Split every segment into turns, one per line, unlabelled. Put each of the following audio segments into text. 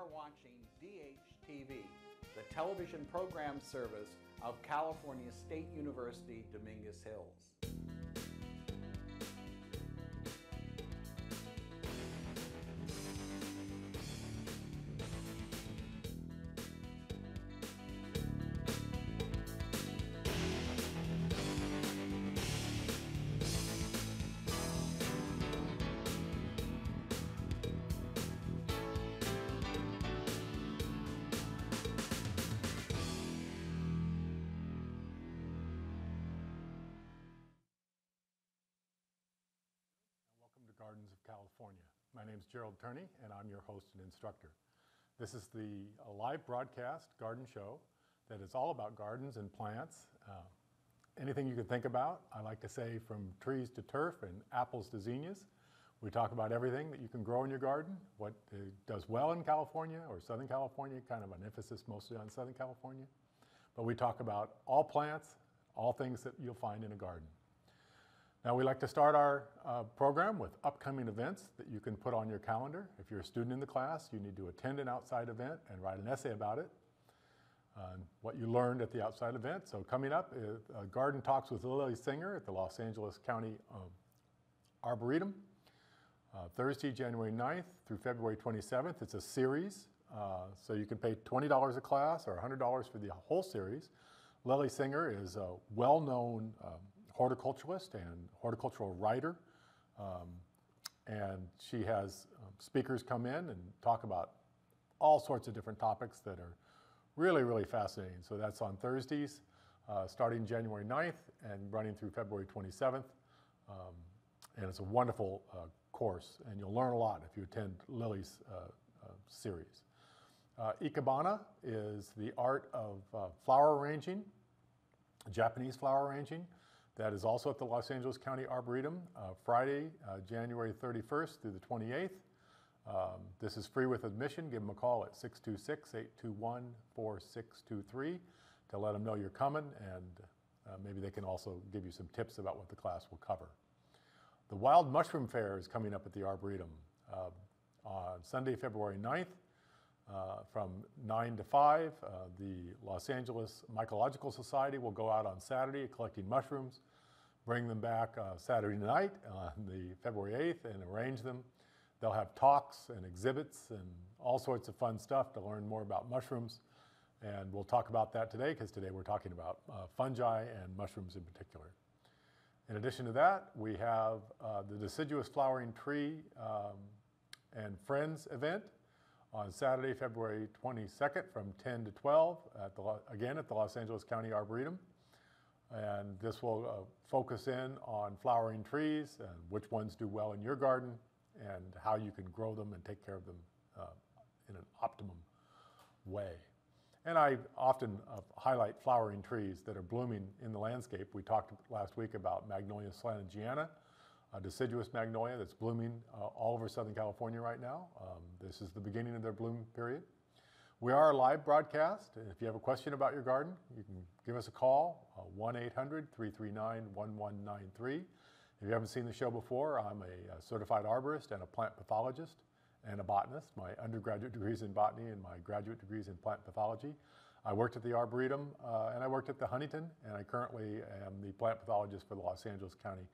You're watching DHTV, the television program service of California State University, Dominguez Hills.
California. My name is Gerald Turney, and I'm your host and instructor. This is the live broadcast garden show that is all about gardens and plants. Uh, anything you can think about. I like to say from trees to turf and apples to zinnias. We talk about everything that you can grow in your garden, what does well in California or Southern California, kind of an emphasis mostly on Southern California. But we talk about all plants, all things that you'll find in a garden. Now, we like to start our uh, program with upcoming events that you can put on your calendar. If you're a student in the class, you need to attend an outside event and write an essay about it, uh, what you learned at the outside event. So, coming up, uh, Garden Talks with Lili Singer at the Los Angeles County um, Arboretum. Uh, Thursday, January 9th through February 27th. It's a series, uh, so you can pay $20 a class or $100 for the whole series. Lili Singer is a well known um, horticulturalist and horticultural writer. Um, and she has um, speakers come in and talk about all sorts of different topics that are really, really fascinating. So that's on Thursdays, uh, starting January 9th and running through February 27th. Um, and it's a wonderful uh, course, and you'll learn a lot if you attend Lili's uh, uh series. Uh, Ikebana is the art of uh, flower arranging, Japanese flower arranging. That is also at the Los Angeles County Arboretum, uh, Friday, uh, January 31st through the 28th. Um, this is free with admission. Give them a call at 626 821 4623 to let them know you're coming, and uh, maybe they can also give you some tips about what the class will cover. The Wild Mushroom Fair is coming up at the Arboretum uh, on Sunday, February 9th. Uh, from 9 to 5, uh, the Los Angeles Mycological Society will go out on Saturday collecting mushrooms bring them back uh, Saturday night on the February 8th and arrange them. They'll have talks and exhibits and all sorts of fun stuff to learn more about mushrooms. And we'll talk about that today because today we're talking about uh, fungi and mushrooms in particular. In addition to that, we have uh, the Deciduous Flowering Tree um, and Friends event on Saturday, February 22nd from 10 to 12, at the, again at the Los Angeles County Arboretum. And this will uh, focus in on flowering trees and which ones do well in your garden and how you can grow them and take care of them uh, in an optimum way. And I often uh, highlight flowering trees that are blooming in the landscape. We talked last week about Magnolia soulangeana, a deciduous magnolia that's blooming uh, all over Southern California right now. Um, this is the beginning of their bloom period. We are a live broadcast. If you have a question about your garden, you can give us a call, uh, 1 800 339 1193. If you haven't seen the show before, I'm a, certified arborist and a plant pathologist and a botanist. My undergraduate degrees in botany and my graduate degrees in plant pathology. I worked at the Arboretum uh, and I worked at the Huntington, and I currently am the plant pathologist for the Los Angeles County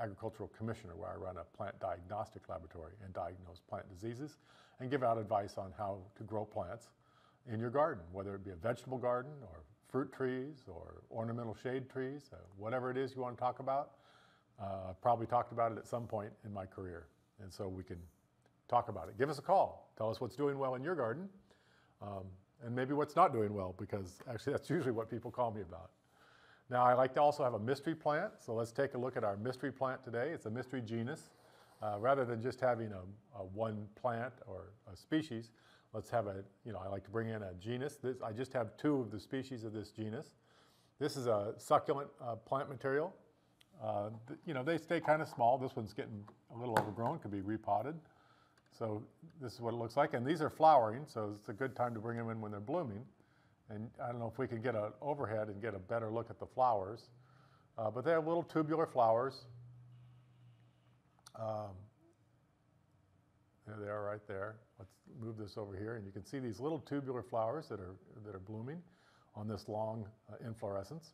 Agricultural Commissioner, where I run a plant diagnostic laboratory and diagnose plant diseases and give out advice on how to grow plants in your garden, whether it be a vegetable garden or fruit trees or ornamental shade trees, uh, whatever it is you want to talk about. Uh, I've probably talked about it at some point in my career, and so we can talk about it. Give us a call. Tell us what's doing well in your garden, um, and maybe what's not doing well, because actually that's usually what people call me about. Now, I like to also have a mystery plant, so let's take a look at our mystery plant today. It's a mystery genus. Uh, rather than just having a, a one plant or a species, let's have a, you know, I like to bring in a genus. This, I just have two of the species of this genus. This is a succulent uh, plant material. Uh, you know, they stay kind of small. This one's getting a little overgrown, could be repotted. So this is what it looks like. And these are flowering, so it's a good time to bring them in when they're blooming. And I don't know if we can get an overhead and get a better look at the flowers. Uh, but they have little tubular flowers. Um, there they are right there. Let's move this over here, and you can see these little tubular flowers that are, that are blooming on this long uh, inflorescence.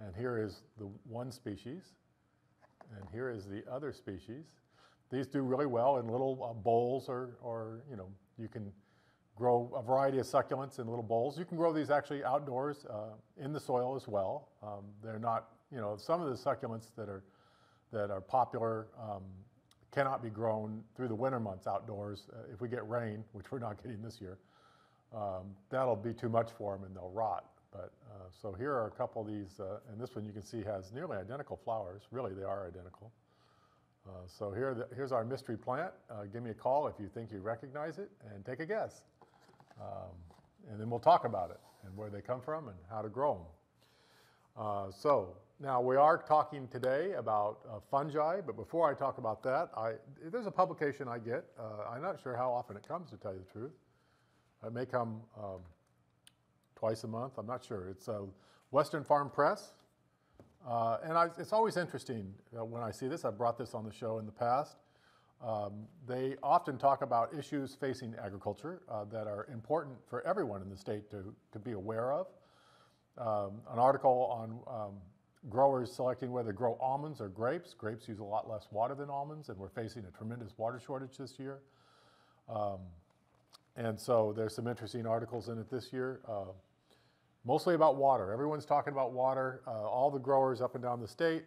And here is the one species, and here is the other species. These do really well in little uh, bowls or, or, you know, you can grow a variety of succulents in little bowls. You can grow these actually outdoors uh, in the soil as well. Um, they're not, you know, some of the succulents that are, that are popular um, cannot be grown through the winter months outdoors. Uh, if we get rain, which we're not getting this year, um, that'll be too much for them and they'll rot. But uh, so here are a couple of these, uh, and this one you can see has nearly identical flowers. Really, they are identical. Uh, so here, the, here's our mystery plant. Uh, give me a call if you think you recognize it and take a guess. Um, and then we'll talk about it and where they come from and how to grow them. So now we are talking today about uh, fungi, but before I talk about that, I, there's a publication I get. Uh, I'm not sure how often it comes, to tell you the truth. It may come um, twice a month. I'm not sure. It's a Western Farm Press. Uh, and I, it's always interesting uh, when I see this. I've brought this on the show in the past. Um, they often talk about issues facing agriculture uh, that are important for everyone in the state to, to be aware of. Um, an article on um, growers selecting whether to grow almonds or grapes. Grapes use a lot less water than almonds, and we're facing a tremendous water shortage this year. Um, and so there's some interesting articles in it this year, uh, mostly about water. Everyone's talking about water. Uh, all the growers up and down the state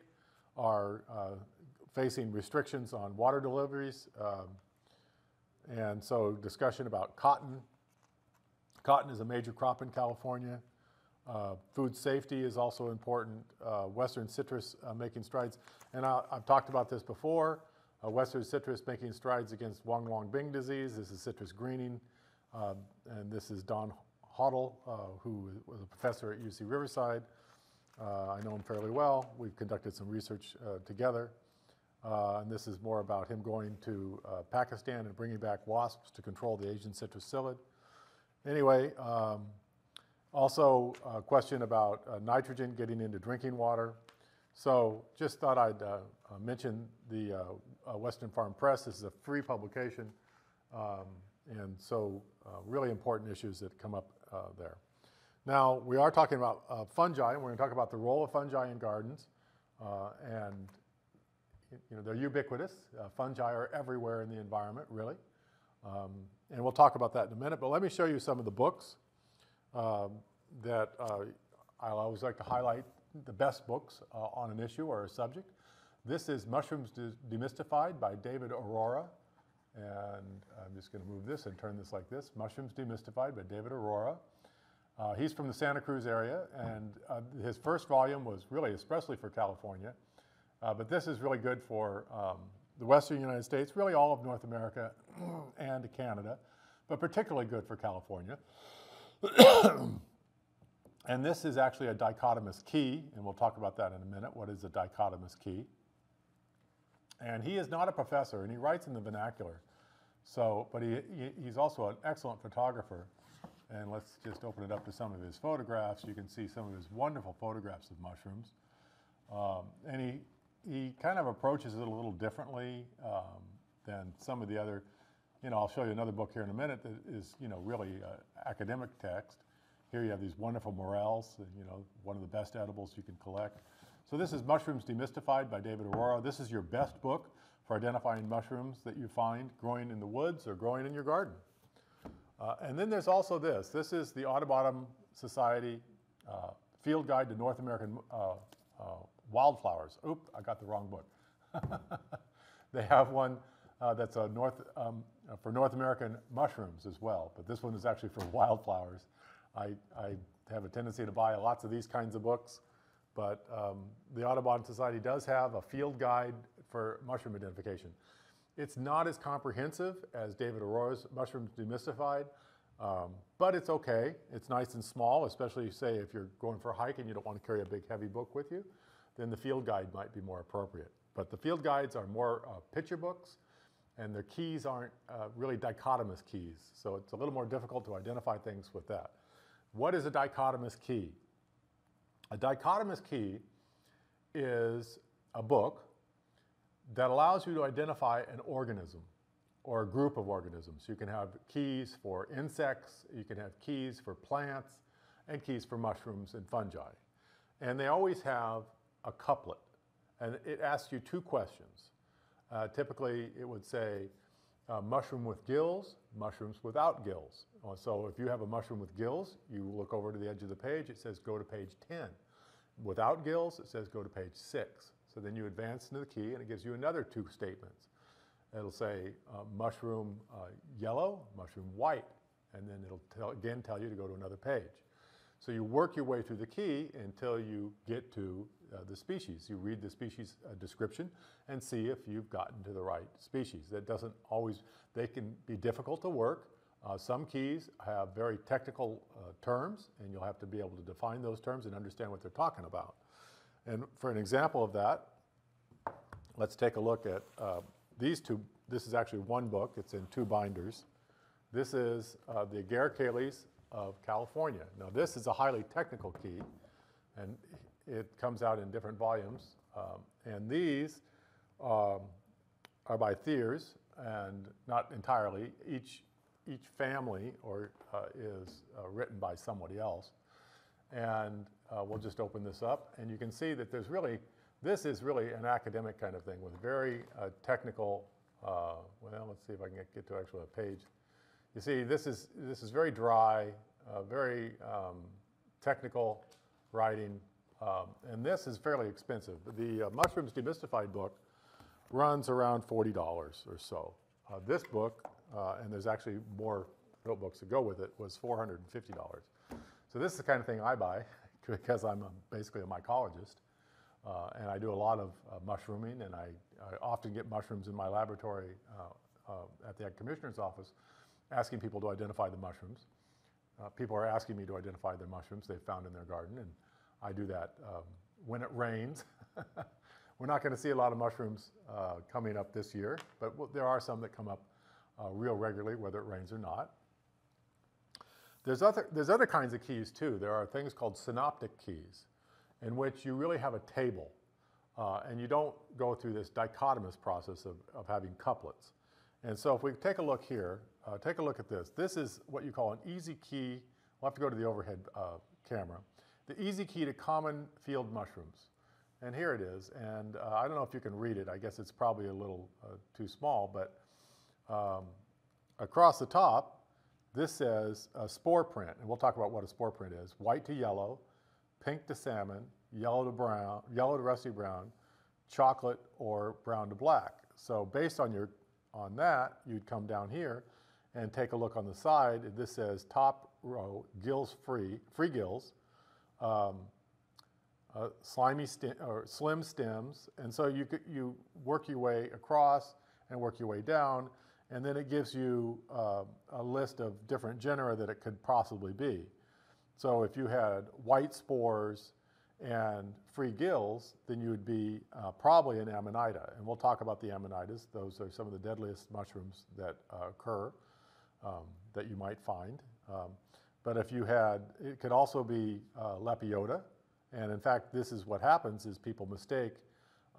are uh, facing restrictions on water deliveries. Um, and so discussion about cotton. Cotton is a major crop in California. Uh, food safety is also important. Uh, Western citrus uh, making strides. And I, have talked about this before. Uh, Western citrus making strides against Huanglongbing disease. This is citrus greening. Um, and this is Don Hoddle, uh, who was a professor at UC Riverside. Uh, I know him fairly well. We've conducted some research together. And this is more about him going to Pakistan and bringing back wasps to control the Asian citrus psyllid. Anyway, um, also a question about uh, nitrogen getting into drinking water. So just thought I'd uh, uh, mention the uh, Western Farm Press. This is a free publication. Um, and so really important issues that come up there. Now, we are talking about fungi, and we're going to talk about the role of fungi in gardens. and you know, they're ubiquitous. Uh, fungi are everywhere in the environment, really. Um, and we'll talk about that in a minute. But let me show you some of the books um, that uh, I always like to highlight the best books uh, on an issue or a subject. This is Mushrooms Demystified by David Arora. And I'm just going to move this and turn this like this. Mushrooms Demystified by David Arora. Uh, he's from the Santa Cruz area, and uh, his first volume was really especially for California. Uh, but this is really good for um, the Western United States, really all of North America and Canada, but particularly good for California. and this is actually a dichotomous key, and we'll talk about that in a minute. What is a dichotomous key? And he is not a professor, and he writes in the vernacular. So, but he, he's also an excellent photographer. And let's just open it up to some of his photographs. You can see some of his wonderful photographs of mushrooms. Um, and he, he kind of approaches it a little differently um, than some of the other. You know, I'll show you another book here in a minute that is, you know, really uh, academic text. Here you have these wonderful morels, you know, one of the best edibles you can collect. So this is Mushrooms Demystified by David Arora. This is your best book for identifying mushrooms that you find growing in the woods or growing in your garden. Uh, and then there's also this. This is the Audubon Society uh, Field Guide to North American uh, uh wildflowers. Oop, I got the wrong book. they have one uh, that's a North, um, for North American mushrooms as well, but this one is actually for wildflowers. I, I have a tendency to buy lots of these kinds of books, but um, the Audubon Society does have a field guide for mushroom identification. It's not as comprehensive as David Arora's Mushrooms Demystified, um, but it's okay. It's nice and small, especially say if you're going for a hike and you don't want to carry a big heavy book with you then the field guide might be more appropriate. But the field guides are more uh, picture books, and their keys aren't uh, really dichotomous keys. So it's a little more difficult to identify things with that. What is a dichotomous key? A dichotomous key is a book that allows you to identify an organism. or a group of organisms. You can have keys for insects, you can have keys for plants, and keys for mushrooms and fungi. And they always have a couplet, and it asks you two questions. Uh, typically, it would say uh, mushroom with gills, mushrooms without gills. Uh, so if you have a mushroom with gills, you look over to the edge of the page, it says go to page 10. Without gills, it says go to page 6. So then you advance into the key, and it gives you another two statements. It'll say uh, mushroom uh, yellow, mushroom white, and then it'll tell, again tell you to go to another page. So you work your way through the key until you get to uh, the species. You read the species uh, description and see if you've gotten to the right species. That doesn't always, they can be difficult to work. Uh, some keys have very technical uh, terms, and you'll have to be able to define those terms and understand what they're talking about. And for an example of that, let's take a look at these two, this is actually one book, it's in two binders. This is uh, the Agaricales of California. Now this is a highly technical key and it comes out in different volumes. Um, and these um, are by Thiers and not entirely. Each, each family or, uh, is uh, written by somebody else. And uh, we'll just open this up and you can see that there's really this is really an academic kind of thing with very uh, technical, uh, well, let's see if I can get, get, to actually a page. You see, this is, this is very dry, uh, very um, technical writing, um, and this is fairly expensive. The uh, Mushrooms Demystified book runs around $40 or so. Uh, this book, uh, and there's actually more notebooks to go with it, was $450. So this is the kind of thing I buy because I'm a, basically a mycologist. Uh, and I do a lot of uh, mushrooming, and I, I, often get mushrooms in my laboratory uh, at the Commissioner's office, asking people to identify the mushrooms. People are asking me to identify the mushrooms they've found in their garden, and I do that um, when it rains. We're not going to see a lot of mushrooms uh, coming up this year, but there are some that come up real regularly, whether it rains or not. There's other, there's other kinds of keys too. There are things called synoptic keys in which you really have a table uh, and you don't go through this dichotomous process of, of having couplets. And so if we take a look here, uh, take a look at this. This is what you call an easy key. We'll have to go to the overhead uh, camera. The easy key to common field mushrooms. And here it is. And uh, I don't know if you can read it. I guess it's probably a little uh, too small, but um, across the top, this says a spore print. And we'll talk about what a spore print is. White to yellow, pink to salmon, yellow to brown, yellow to rusty brown, chocolate or brown to black. So based on your on that, you'd come down here and take a look on the side. This says top row gills free, free gills, um, uh, slimy stem, or slim stems, and so you you work your way across and work your way down, and then it gives you uh, a list of different genera that it could possibly be. So if you had white spores and free gills, then you would be uh, probably an Amanita. And we'll talk about the Amanitas. Those are some of the deadliest mushrooms that uh, occur um, that you might find. Um, but if you had, it could also be uh, Lepiota. And in fact, this is what happens is people mistake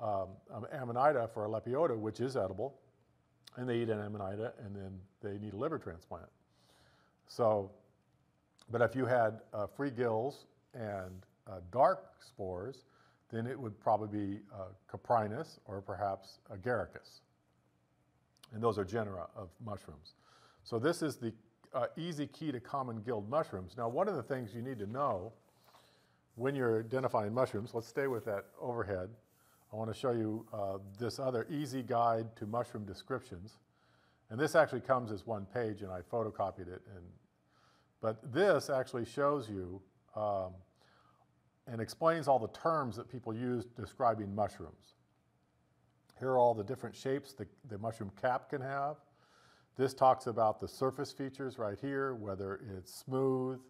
um, Amanita for a Lepiota, which is edible. And they eat an Amanita and then they need a liver transplant. So but if you had uh, free gills and uh, dark spores, then it would probably be uh, Coprinus or perhaps Agaricus. And those are genera of mushrooms. So this is the uh, easy key to common guild mushrooms. Now, one of the things you need to know when you're identifying mushrooms, let's stay with that overhead. I want to show you uh, this other easy guide to mushroom descriptions. And this actually comes as one page, and I photocopied it and but this actually shows you um, and explains all the terms that people use describing mushrooms. Here are all the different shapes the, the mushroom cap can have. This talks about the surface features right here, whether it's smooth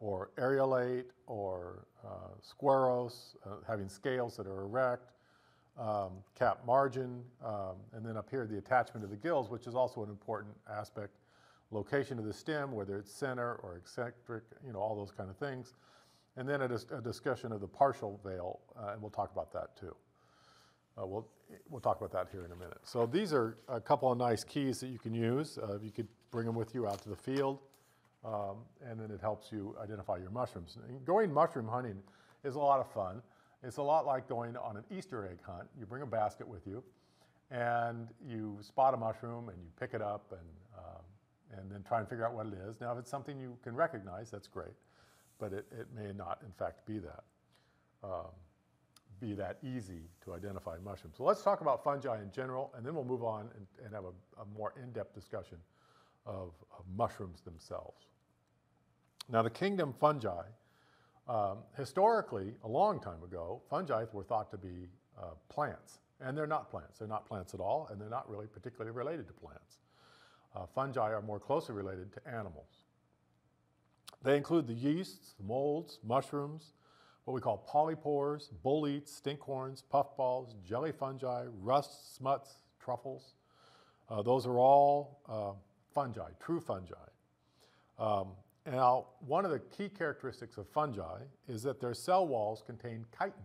or areolate or uh, squarrose, uh, having scales that are erect, um, cap margin, um, and then up here the attachment of the gills, which is also an important aspect location of the stem, whether it's center or eccentric, you know, all those kind of things. And then a, dis a discussion of the partial veil, uh, and we'll talk about that too. Uh, we'll, we'll talk about that here in a minute. So these are a couple of nice keys that you can use. Uh, you could bring them with you out to the field, um, and then it helps you identify your mushrooms. And going mushroom hunting is a lot of fun. It's a lot like going on an Easter egg hunt. You bring a basket with you, and you spot a mushroom, and you pick it up, and, um, and then try and figure out what it is. Now, if it's something you can recognize, that's great, but it, it may not, in fact, be that. Um, be that easy to identify mushrooms. So let's talk about fungi in general, and then we'll move on and, and have a, a more in-depth discussion of, of, mushrooms themselves. Now, the kingdom fungi, um, historically, a long time ago, fungi were thought to be uh, plants, and they're not plants. They're not plants at all, and they're not really particularly related to plants. Uh, fungi are more closely related to animals. They include the yeasts, the molds, mushrooms, what we call polypores, boletes, stinkhorns, puffballs, jelly fungi, rusts, smuts, truffles. Uh, those are all uh, fungi, true fungi. Um, now, one of the key characteristics of fungi is that their cell walls contain chitin.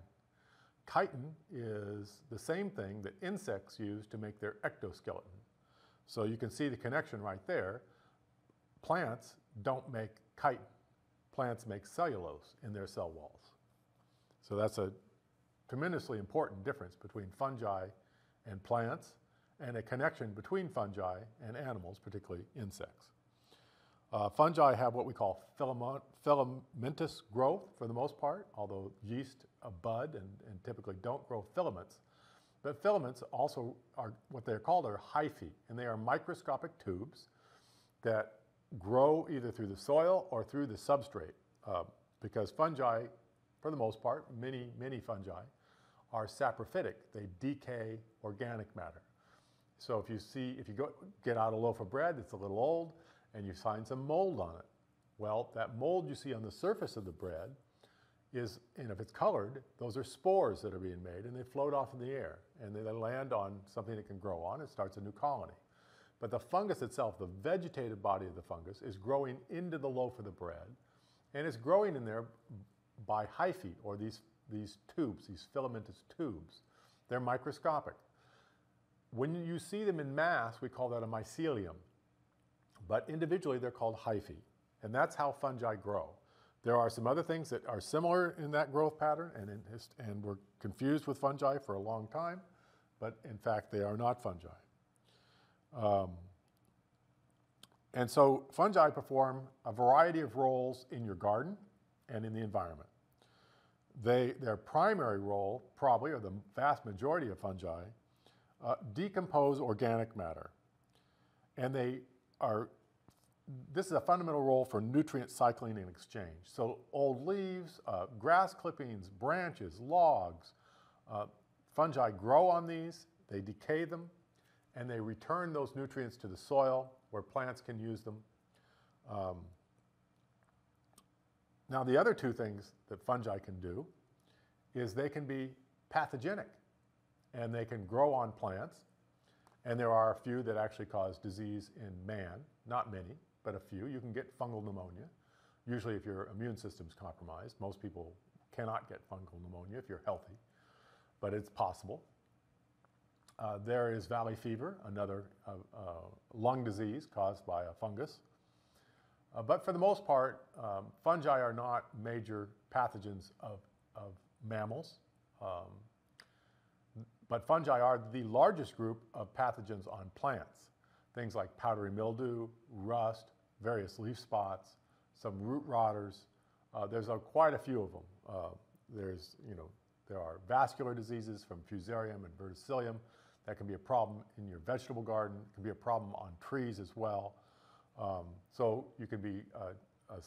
Chitin is the same thing that insects use to make their ectoskeleton. So you can see the connection right there. Plants don't make chitin. Plants make cellulose in their cell walls. So that's a tremendously important difference between fungi and plants and a connection between fungi and animals, particularly insects. Uh, fungi have what we call filamentous growth for the most part, although yeast bud and, and, typically don't grow filaments. But filaments also are what they're called are hyphae, and they are microscopic tubes that grow either through the soil or through the substrate. Uh, because fungi for the most part, many, many fungi are saprophytic. They decay organic matter. So if you see, if you go, get out a loaf of bread that's a little old and you find some mold on it, well, that mold you see on the surface of the bread is, and if it's colored, those are spores that are being made and they float off in the air and they land on something that can grow on. It starts a new colony. But the fungus itself, the vegetative body of the fungus, is growing into the loaf of the bread and it's growing in there by hyphae, or these, these tubes, these filamentous tubes. They're microscopic. When you see them in mass, we call that a mycelium. But individually, they're called hyphae. And that's how fungi grow. There are some other things that are similar in that growth pattern, and, in, and we're confused with fungi for a long time, but in fact, they are not fungi. Um, and so fungi perform a variety of roles in your garden and in the environment. They, their primary role, probably, or the vast majority of fungi, uh, decompose organic matter. And they are, this is a fundamental role for nutrient cycling and exchange. So old leaves, uh, grass clippings, branches, logs, uh, fungi grow on these, they decay them, and they return those nutrients to the soil where plants can use them. Um, now, the other two things that fungi can do is they can be pathogenic and they can grow on plants. And there are a few that actually cause disease in man, not many, but a few. You can get fungal pneumonia, usually if your immune system's compromised. Most people cannot get fungal pneumonia if you're healthy, but it's possible. Uh, there is valley fever, another uh, uh, lung disease caused by a fungus. Uh, but for the most part, um, fungi are not major pathogens of, of mammals. Um, but fungi are the largest group of pathogens on plants. Things like powdery mildew, rust, various leaf spots, some root rotters. Uh, there's quite a few of them. Uh, there's, you know, there are vascular diseases from fusarium and verticillium that can be a problem in your vegetable garden, can be a problem on trees as well. Um, so you can be a, a,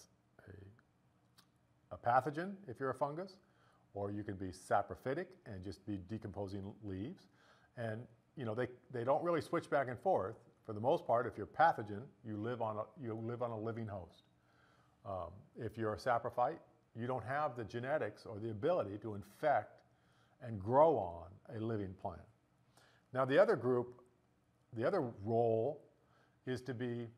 a, pathogen if you're a fungus, or you can be saprophytic and just be decomposing leaves. And you know, they, they don't really switch back and forth. For the most part, if you're a pathogen, you live on a, you live on a living host. Um, if you're a saprophyte, you don't have the genetics or the ability to infect and grow on a living plant. Now, the other group, the other role is to be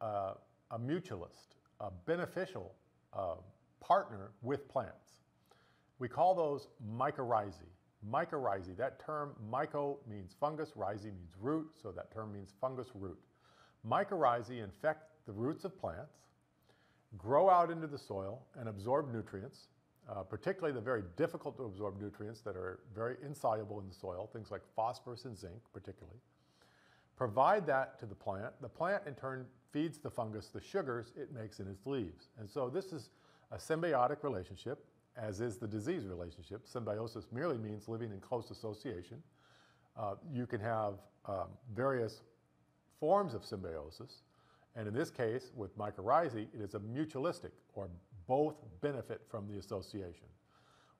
uh, a mutualist, a beneficial uh, partner with plants. We call those mycorrhizae. mycorrhizae. That term, myco means fungus, rhizae means root, so that term means fungus root. Mycorrhizae infect the roots of plants, grow out into the soil, and absorb nutrients, uh, particularly the very difficult to absorb nutrients that are very insoluble in the soil, things like phosphorus and zinc, particularly. Provide that to the plant. The plant, in turn, feeds the fungus the sugars it makes in its leaves. And so this is a symbiotic relationship, as is the disease relationship. Symbiosis merely means living in close association. Uh, you can have um, various forms of symbiosis, and in this case, with mycorrhizae, it is a mutualistic, or both benefit from the association.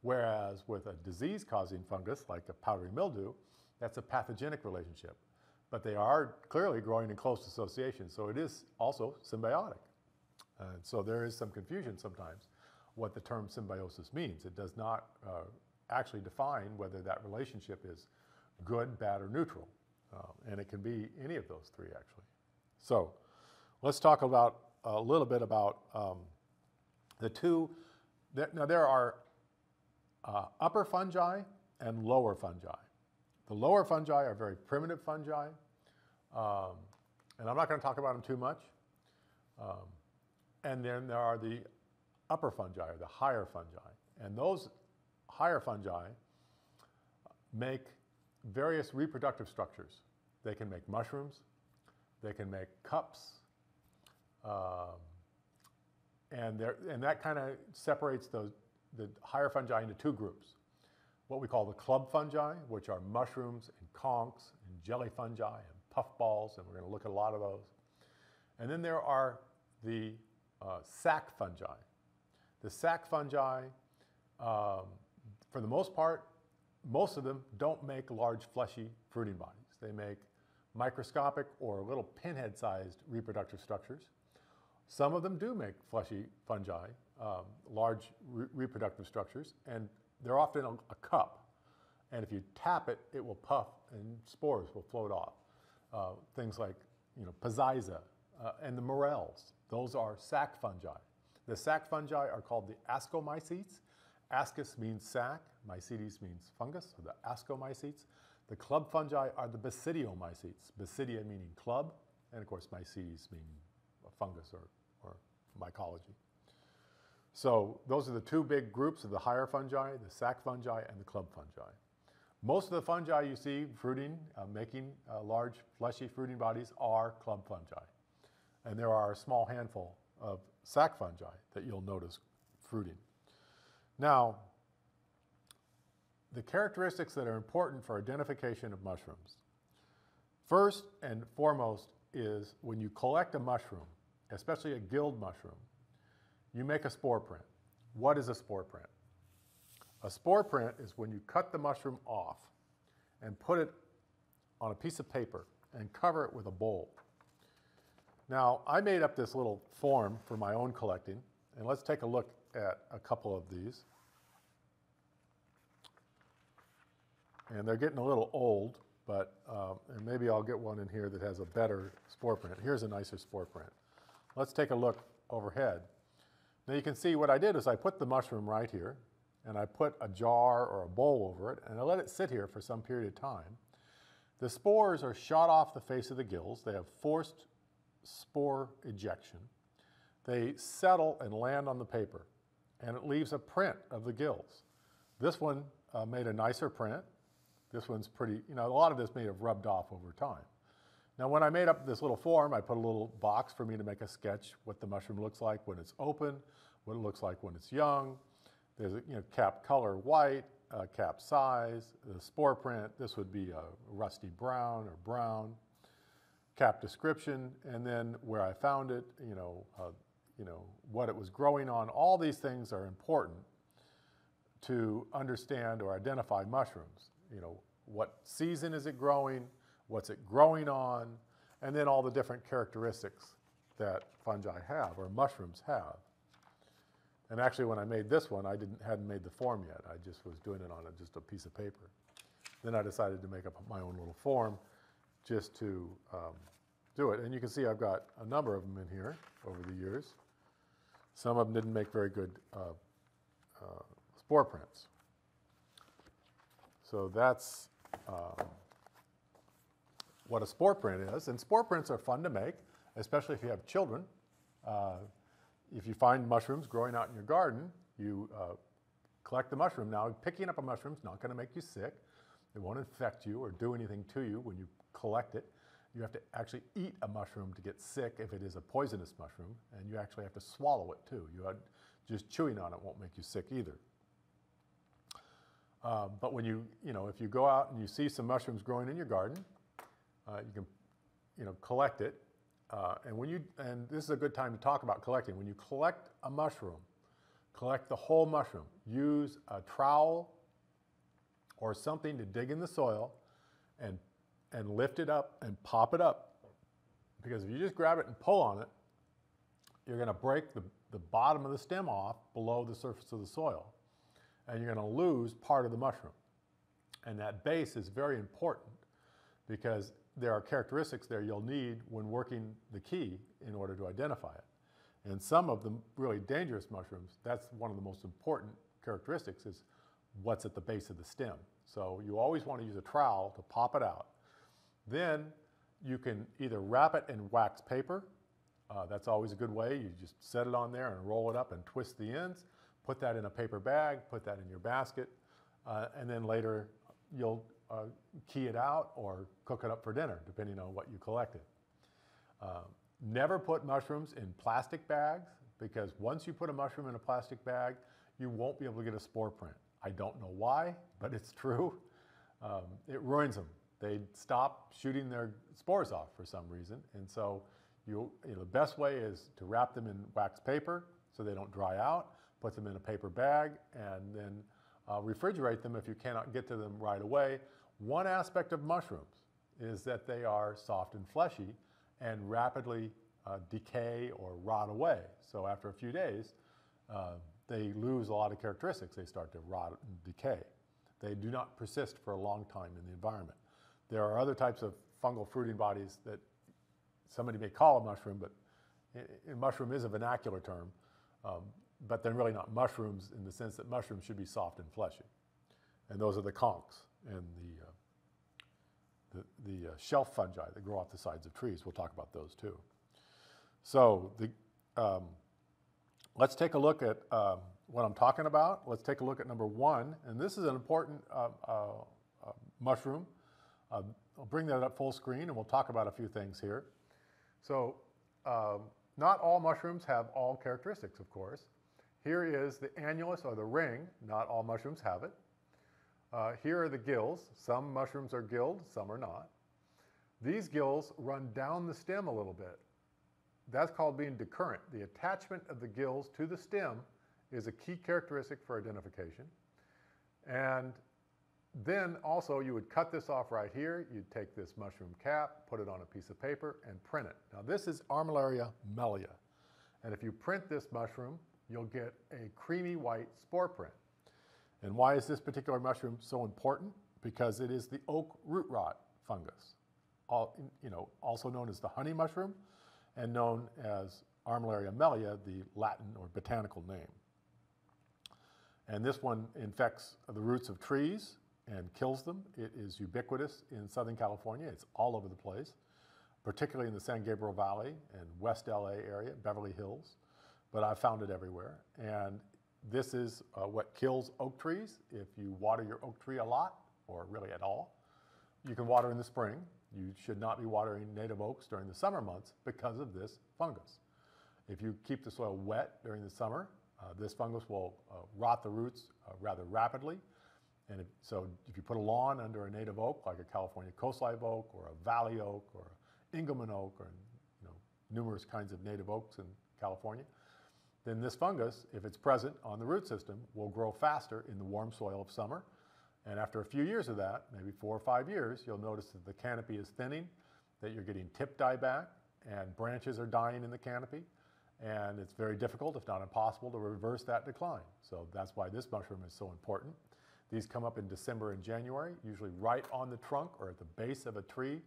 Whereas with a disease-causing fungus, like a powdery mildew, that's a pathogenic relationship. But they are clearly growing in close association, so it is also symbiotic. And so there is some confusion sometimes what the term symbiosis means. It does not uh, actually define whether that relationship is good, bad, or neutral. Um, and it can be any of those three, actually. So let's talk about a little bit about um, the two. Now, there are uh, upper fungi and lower fungi. The lower fungi are very primitive fungi, um, and I'm not going to talk about them too much. Um, and then there are the upper fungi, or the higher fungi. And those higher fungi make various reproductive structures. They can make mushrooms, they can make cups, um, and, and that kind of separates those, the higher fungi into two groups. What we call the club fungi, which are mushrooms and conchs and jelly fungi and puffballs, and we're going to look at a lot of those. And then there are the uh, sac fungi. The sac fungi, um, for the most part, most of them don't make large fleshy fruiting bodies. They make microscopic or little pinhead-sized reproductive structures. Some of them do make fleshy fungi, um, large re reproductive structures, and they're often a, a, cup. And if you tap it, it will puff and spores will float off. Uh, things like, you know, Peziza uh, and the morels, those are sac fungi. The sac fungi are called the ascomycetes. Ascus means sac, mycetes means fungus, so the ascomycetes. The club fungi are the basidiomycetes, basidia meaning club, and of course mycetes meaning fungus or, or mycology. So those are the two big groups of the higher fungi, the sac fungi and the club fungi. Most of the fungi you see fruiting, uh, making uh, large fleshy fruiting bodies are club fungi. And there are a small handful of sac fungi that you'll notice fruiting. Now, the characteristics that are important for identification of mushrooms. First and foremost is when you collect a mushroom, especially a gilled mushroom, you make a spore print. What is a spore print? A spore print is when you cut the mushroom off and put it on a piece of paper and cover it with a bowl. Now, I made up this little form for my own collecting, and let's take a look at a couple of these. And they're getting a little old, but um, and maybe I'll get one in here that has a better spore print. Here's a nicer spore print. Let's take a look overhead. Now you can see what I did is I put the mushroom right here, and I put a jar or a bowl over it, and I let it sit here for some period of time. The spores are shot off the face of the gills. They have forced spore ejection. They settle and land on the paper, and it leaves a print of the gills. This one uh, made a nicer print. This one's pretty, you know, a lot of this may have rubbed off over time. Now, when I made up this little form, I put a little box for me to make a sketch what the mushroom looks like when it's open, what it looks like when it's young. There's a you know, cap color white, uh, cap size, the spore print. This would be a rusty brown or brown. Cap description, and then where I found it, you know, uh, you know, what it was growing on. All these things are important to understand or identify mushrooms. You know, what season is it growing? What's it growing on? And then all the different characteristics that fungi have or mushrooms have. And actually, when I made this one, I didn't, hadn't made the form yet. I just was doing it on a, just a piece of paper. Then I decided to make up my own little form just to um, do it. And you can see I've got a number of them in here over the years. Some of them didn't make very good uh, uh, spore prints. So that's um, what a spore print is. And spore prints are fun to make, especially if you have children. Uh, if you find mushrooms growing out in your garden, you uh, collect the mushroom. Now, picking up a mushroom is not going to make you sick. It won't infect you or do anything to you when you collect it. You have to actually eat a mushroom to get sick if it is a poisonous mushroom, and you actually have to swallow it too. You had, just chewing on it won't make you sick either. Uh, but when you, you know, if you go out and you see some mushrooms growing in your garden, uh, you can, you know, collect it. Uh, and when you, and this is a good time to talk about collecting. When you collect a mushroom, collect the whole mushroom. Use a trowel or something to dig in the soil and, and lift it up and pop it up. Because if you just grab it and pull on it, you're going to break the, the bottom of the stem off below the surface of the soil and you're going to lose part of the mushroom. And that base is very important because there are characteristics there you'll need when working the key in order to identify it. And some of the really dangerous mushrooms, that's one of the most important characteristics is what's at the base of the stem. So you always want to use a trowel to pop it out. Then you can either wrap it in wax paper. Uh, that's always a good way. You just set it on there and roll it up and twist the ends put that in a paper bag, put that in your basket, uh, and then later you'll uh, key it out or cook it up for dinner, depending on what you collected. Uh, never put mushrooms in plastic bags because once you put a mushroom in a plastic bag, you won't be able to get a spore print. I don't know why, but it's true. Um, it ruins them. They stop shooting their spores off for some reason. And so you, you know, the best way is to wrap them in wax paper so they don't dry out put them in a paper bag, and then uh, refrigerate them if you cannot get to them right away. One aspect of mushrooms is that they are soft and fleshy and rapidly uh, decay or rot away. So after a few days, uh, they lose a lot of characteristics. They start to rot and decay. They do not persist for a long time in the environment. There are other types of fungal fruiting bodies that somebody may call a mushroom, but a mushroom is a vernacular term. Um, but they're really not mushrooms in the sense that mushrooms should be soft and fleshy. And those are the conchs and the, uh, the, the uh, shelf fungi that grow off the sides of trees. We'll talk about those too. So the, um, let's take a look at um, what I'm talking about. Let's take a look at number one. And this is an important uh, uh, uh mushroom. Uh, I'll bring that up full screen and we'll talk about a few things here. So um, not all mushrooms have all characteristics, of course. Here is the annulus or the ring. Not all mushrooms have it. Uh, here are the gills. Some mushrooms are gilled, some are not. These gills run down the stem a little bit. That's called being decurrent. The attachment of the gills to the stem is a key characteristic for identification. And then also you would cut this off right here. You'd take this mushroom cap, put it on a piece of paper, and print it. Now this is Armillaria mellea. And if you print this mushroom, you'll get a creamy white spore print. And why is this particular mushroom so important? Because it is the oak root rot fungus, all, you know, also known as the honey mushroom and known as Armillaria mellea, the Latin or botanical name. And this one infects the roots of trees and kills them. It is ubiquitous in Southern California. It's all over the place, particularly in the San Gabriel Valley and West LA area, Beverly Hills but I've found it everywhere. And this is uh, what kills oak trees. If you water your oak tree a lot, or really at all, you can water in the spring. You should not be watering native oaks during the summer months because of this fungus. If you keep the soil wet during the summer, uh, this fungus will uh, rot the roots uh, rather rapidly. And if, so if you put a lawn under a native oak, like a California coast live oak or a valley oak or an Engelmann oak or you know, numerous kinds of native oaks in California, then this fungus, if it's present on the root system, will grow faster in the warm soil of summer. And after a few years of that, maybe four or five years, you'll notice that the canopy is thinning, that you're getting tip dieback, and branches are dying in the canopy. And it's very difficult, if not impossible, to reverse that decline. So that's why this mushroom is so important. These come up in December and January, usually right on the trunk or at the base of a tree,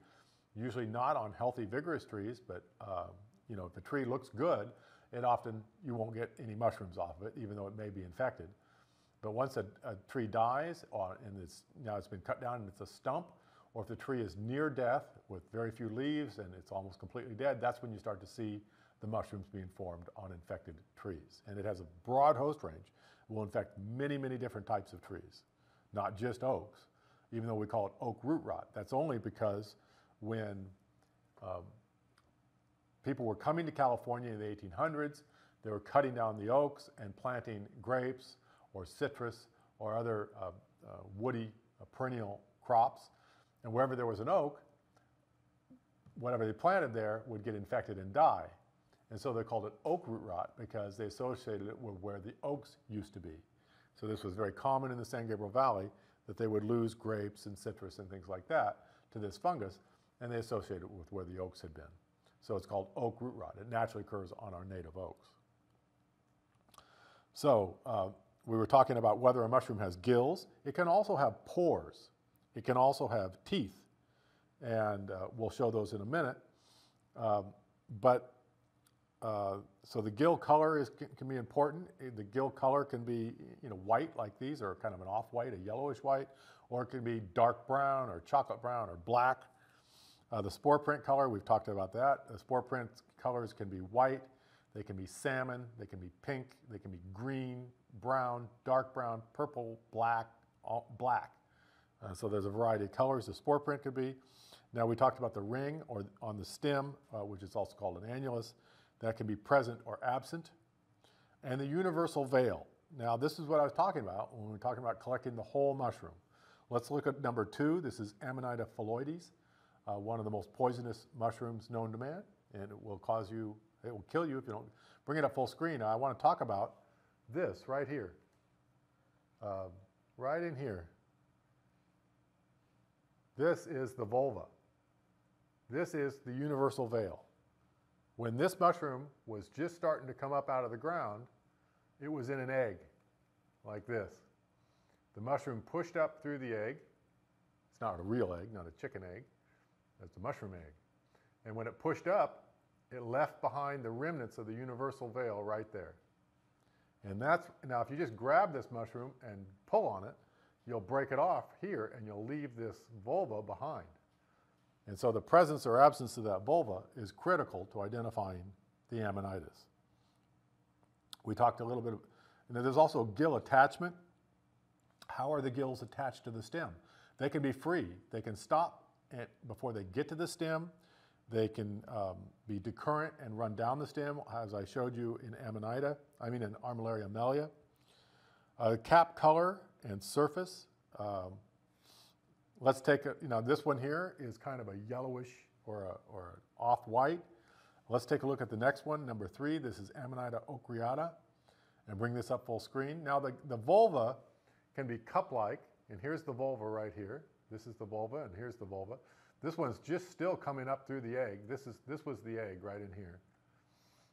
usually not on healthy, vigorous trees, but uh, you know, if the tree looks good, it often, you won't get any mushrooms off of it, even though it may be infected. But once a, a tree dies, or, and it's, now it's been cut down and it's a stump, or if the tree is near death with very few leaves and it's almost completely dead, that's when you start to see the mushrooms being formed on infected trees. And it has a broad host range. It will infect many, many different types of trees, not just oaks, even though we call it oak root rot. That's only because when um, people were coming to California in the 1800s, they were cutting down the oaks and planting grapes or citrus or other uh, uh, woody uh, perennial crops. And wherever there was an oak, whatever they planted there would get infected and die. And so they called it oak root rot because they associated it with where the oaks used to be. So this was very common in the San Gabriel Valley that they would lose grapes and citrus and things like that to this fungus, and they associated it with where the oaks had been. So it's called oak root rot. It naturally occurs on our native oaks. So uh, we were talking about whether a mushroom has gills. It can also have pores. It can also have teeth, and uh, we'll show those in a minute. Um, but uh, so the gill color is, can, can, be important. The gill color can be you know, white like these or kind of an off-white, a yellowish white, or it can be dark brown or chocolate brown or black. Uh, the spore print color, we've talked about that. The spore print colors can be white, they can be salmon, they can be pink, they can be green, brown, dark brown, purple, black, all, black. Uh, so there's a variety of colors the spore print could be. Now we talked about the ring or on the stem, uh, which is also called an annulus that can be present or absent, and the universal veil. Now, this is what I was talking about when we were talking about collecting the whole mushroom. Let's look at number two. This is Amanita phalloides, uh, one of the most poisonous mushrooms known to man, and it will cause you, it will kill you if you don't bring it up full screen. I want to talk about this right here, uh, right in here. This is the volva. This is the universal veil. When this mushroom was just starting to come up out of the ground, it was in an egg like this. The mushroom pushed up through the egg. It's not a real egg, not a chicken egg. It's a mushroom egg. And when it pushed up, it left behind the remnants of the universal veil right there. And that's, now if you just grab this mushroom and pull on it, you'll break it off here and you'll leave this volva behind. And so the presence or absence of that volva is critical to identifying the Amanitas. We talked a little bit, of, and there's also gill attachment. How are the gills attached to the stem? They can be free. They can stop at, before they get to the stem. They can um, be decurrent and run down the stem, as I showed you in Amanita, I mean in Armillaria mellea. Uh, cap color and surface. Um, Let's take, a, you know, this one here is kind of a yellowish or, a, or off-white. Let's take a look at the next one, number three. This is Amanita ocreata, and bring this up full screen. Now the, the volva can be cup-like, and here's the volva right here. This is the volva, and here's the volva. This one's just still coming up through the egg. This, is, this was the egg right in here.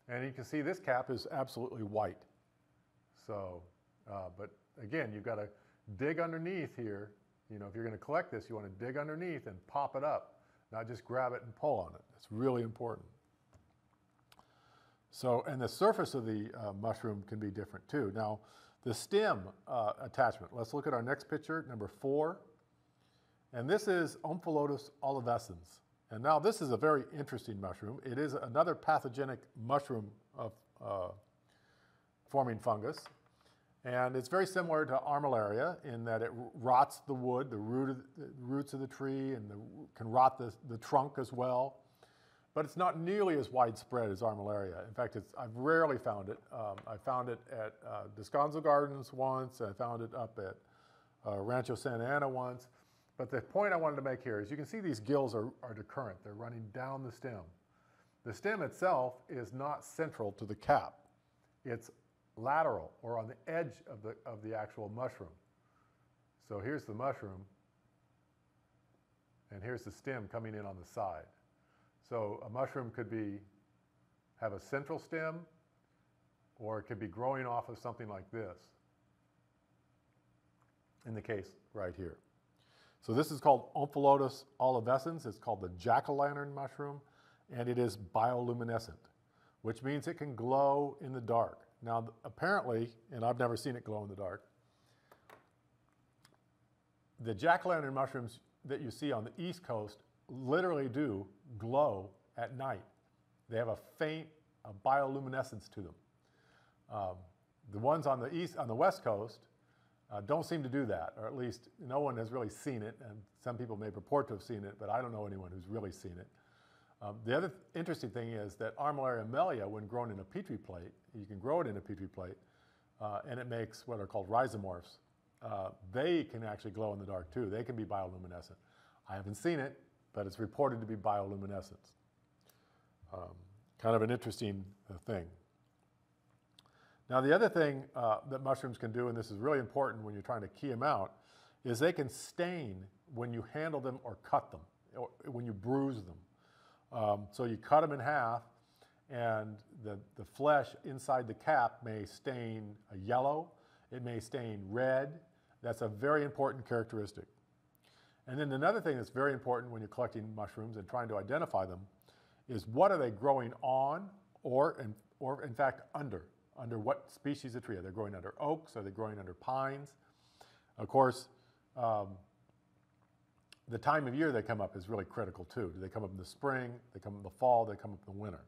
And you can see this cap is absolutely white. So, uh, but again, you've got to dig underneath here you know, if you're going to collect this, you want to dig underneath and pop it up, not just grab it and pull on it. It's really important. So, and the surface of the uh, mushroom can be different too. Now, the stem uh, attachment. Let's look at our next picture, number four. And this is Omphalotus olivescens. And now this is a very interesting mushroom. It is another pathogenic mushroom of uh, forming fungus. And it's very similar to armillaria in that it rots the wood, the, root of the roots of the tree, and the, can rot the, the trunk as well. But it's not nearly as widespread as armillaria. In fact, I've rarely found it. Um, I found it at uh, Descanso Gardens once. I found it up at uh, Rancho Santa Ana once. But the point I wanted to make here is you can see these gills are, are decurrent. They're running down the stem. The stem itself is not central to the cap. It's lateral or on the edge of the, of the actual mushroom. So here's the mushroom, and here's the stem coming in on the side. So a mushroom could be, have a central stem, or it could be growing off of something like this, in the case right here. So this is called Omphalotus olivescens. It's called the jack-o'-lantern mushroom, and it is bioluminescent, which means it can glow in the dark. Now, apparently, and I've never seen it glow in the dark, the jack-o'-lantern mushrooms that you see on the East Coast literally do glow at night. They have a faint a bioluminescence to them. Um, the ones on the east, on the west coast, uh, don't seem to do that, or at least no one has really seen it. And some people may purport to have seen it, but I don't know anyone who's really seen it. Um, the other th interesting thing is that Armillaria mellea, when grown in a petri plate, you can grow it in a petri plate, uh, and it makes what are called rhizomorphs. Uh, they can actually glow in the dark too. They can be bioluminescent. I haven't seen it, but it's reported to be bioluminescence. Um, kind of an interesting uh, thing. Now, the other thing uh, that mushrooms can do, and this is really important when you're trying to key them out, is they can stain when you handle them or cut them, or when you bruise them. Um, so you cut them in half, and the, the flesh inside the cap may stain a yellow, it may stain red. That's a very important characteristic. And then another thing that's very important when you're collecting mushrooms and trying to identify them is what are they growing on or in, or in fact under? Under what species of tree? Are they growing under oaks? Are they growing under pines? Of course, um, the time of year they come up is really critical too. Do they come up in the spring? They come in the fall? They come up in the winter?